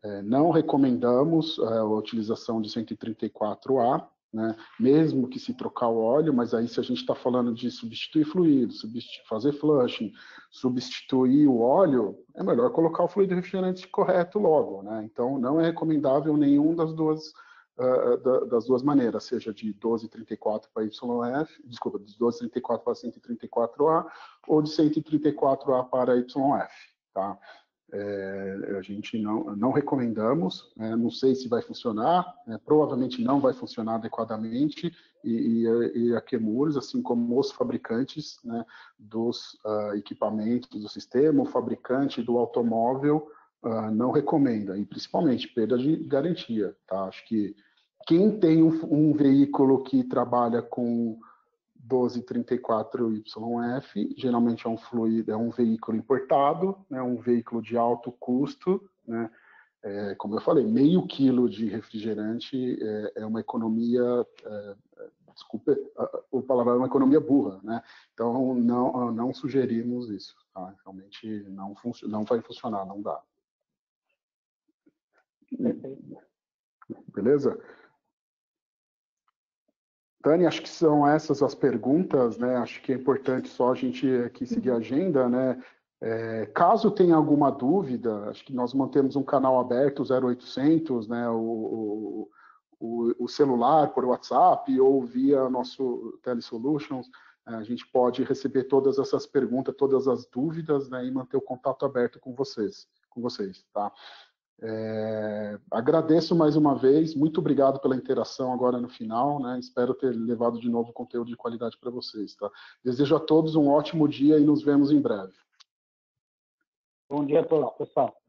É, não recomendamos é, a utilização de 134A, né? mesmo que se trocar o óleo, mas aí se a gente está falando de substituir fluido, substituir, fazer flushing, substituir o óleo, é melhor colocar o fluido refrigerante correto logo. Né? Então, não é recomendável nenhum das duas uh, da, das duas maneiras, seja de 1234 para YF, desculpa, de 1234 para 134A ou de 134A para YF, tá? É, a gente não, não recomendamos, né? não sei se vai funcionar, né? provavelmente não vai funcionar adequadamente, e, e, e a Chemuris, assim como os fabricantes né, dos uh, equipamentos do sistema, o fabricante do automóvel, uh, não recomenda, e principalmente perda de garantia. Tá? Acho que quem tem um, um veículo que trabalha com 1234YF, geralmente é um fluido, é um veículo importado, né, um veículo de alto custo, né, é, como eu falei, meio quilo de refrigerante é, é uma economia, é, desculpa o palavrão, é uma economia burra, né? Então não não sugerimos isso, tá? Realmente não não vai funcionar, não dá. Beleza? Tânia, acho que são essas as perguntas, né? Acho que é importante só a gente aqui seguir a agenda, né? É, caso tenha alguma dúvida, acho que nós mantemos um canal aberto, 0800, né? O, o, o celular por WhatsApp ou via nosso Telesolutions, a gente pode receber todas essas perguntas, todas as dúvidas, né? E manter o contato aberto com vocês, com vocês, tá? É, agradeço mais uma vez, muito obrigado pela interação agora no final, né? Espero ter levado de novo conteúdo de qualidade para vocês, tá? Desejo a todos um ótimo dia e nos vemos em breve. Bom dia a todos, pessoal.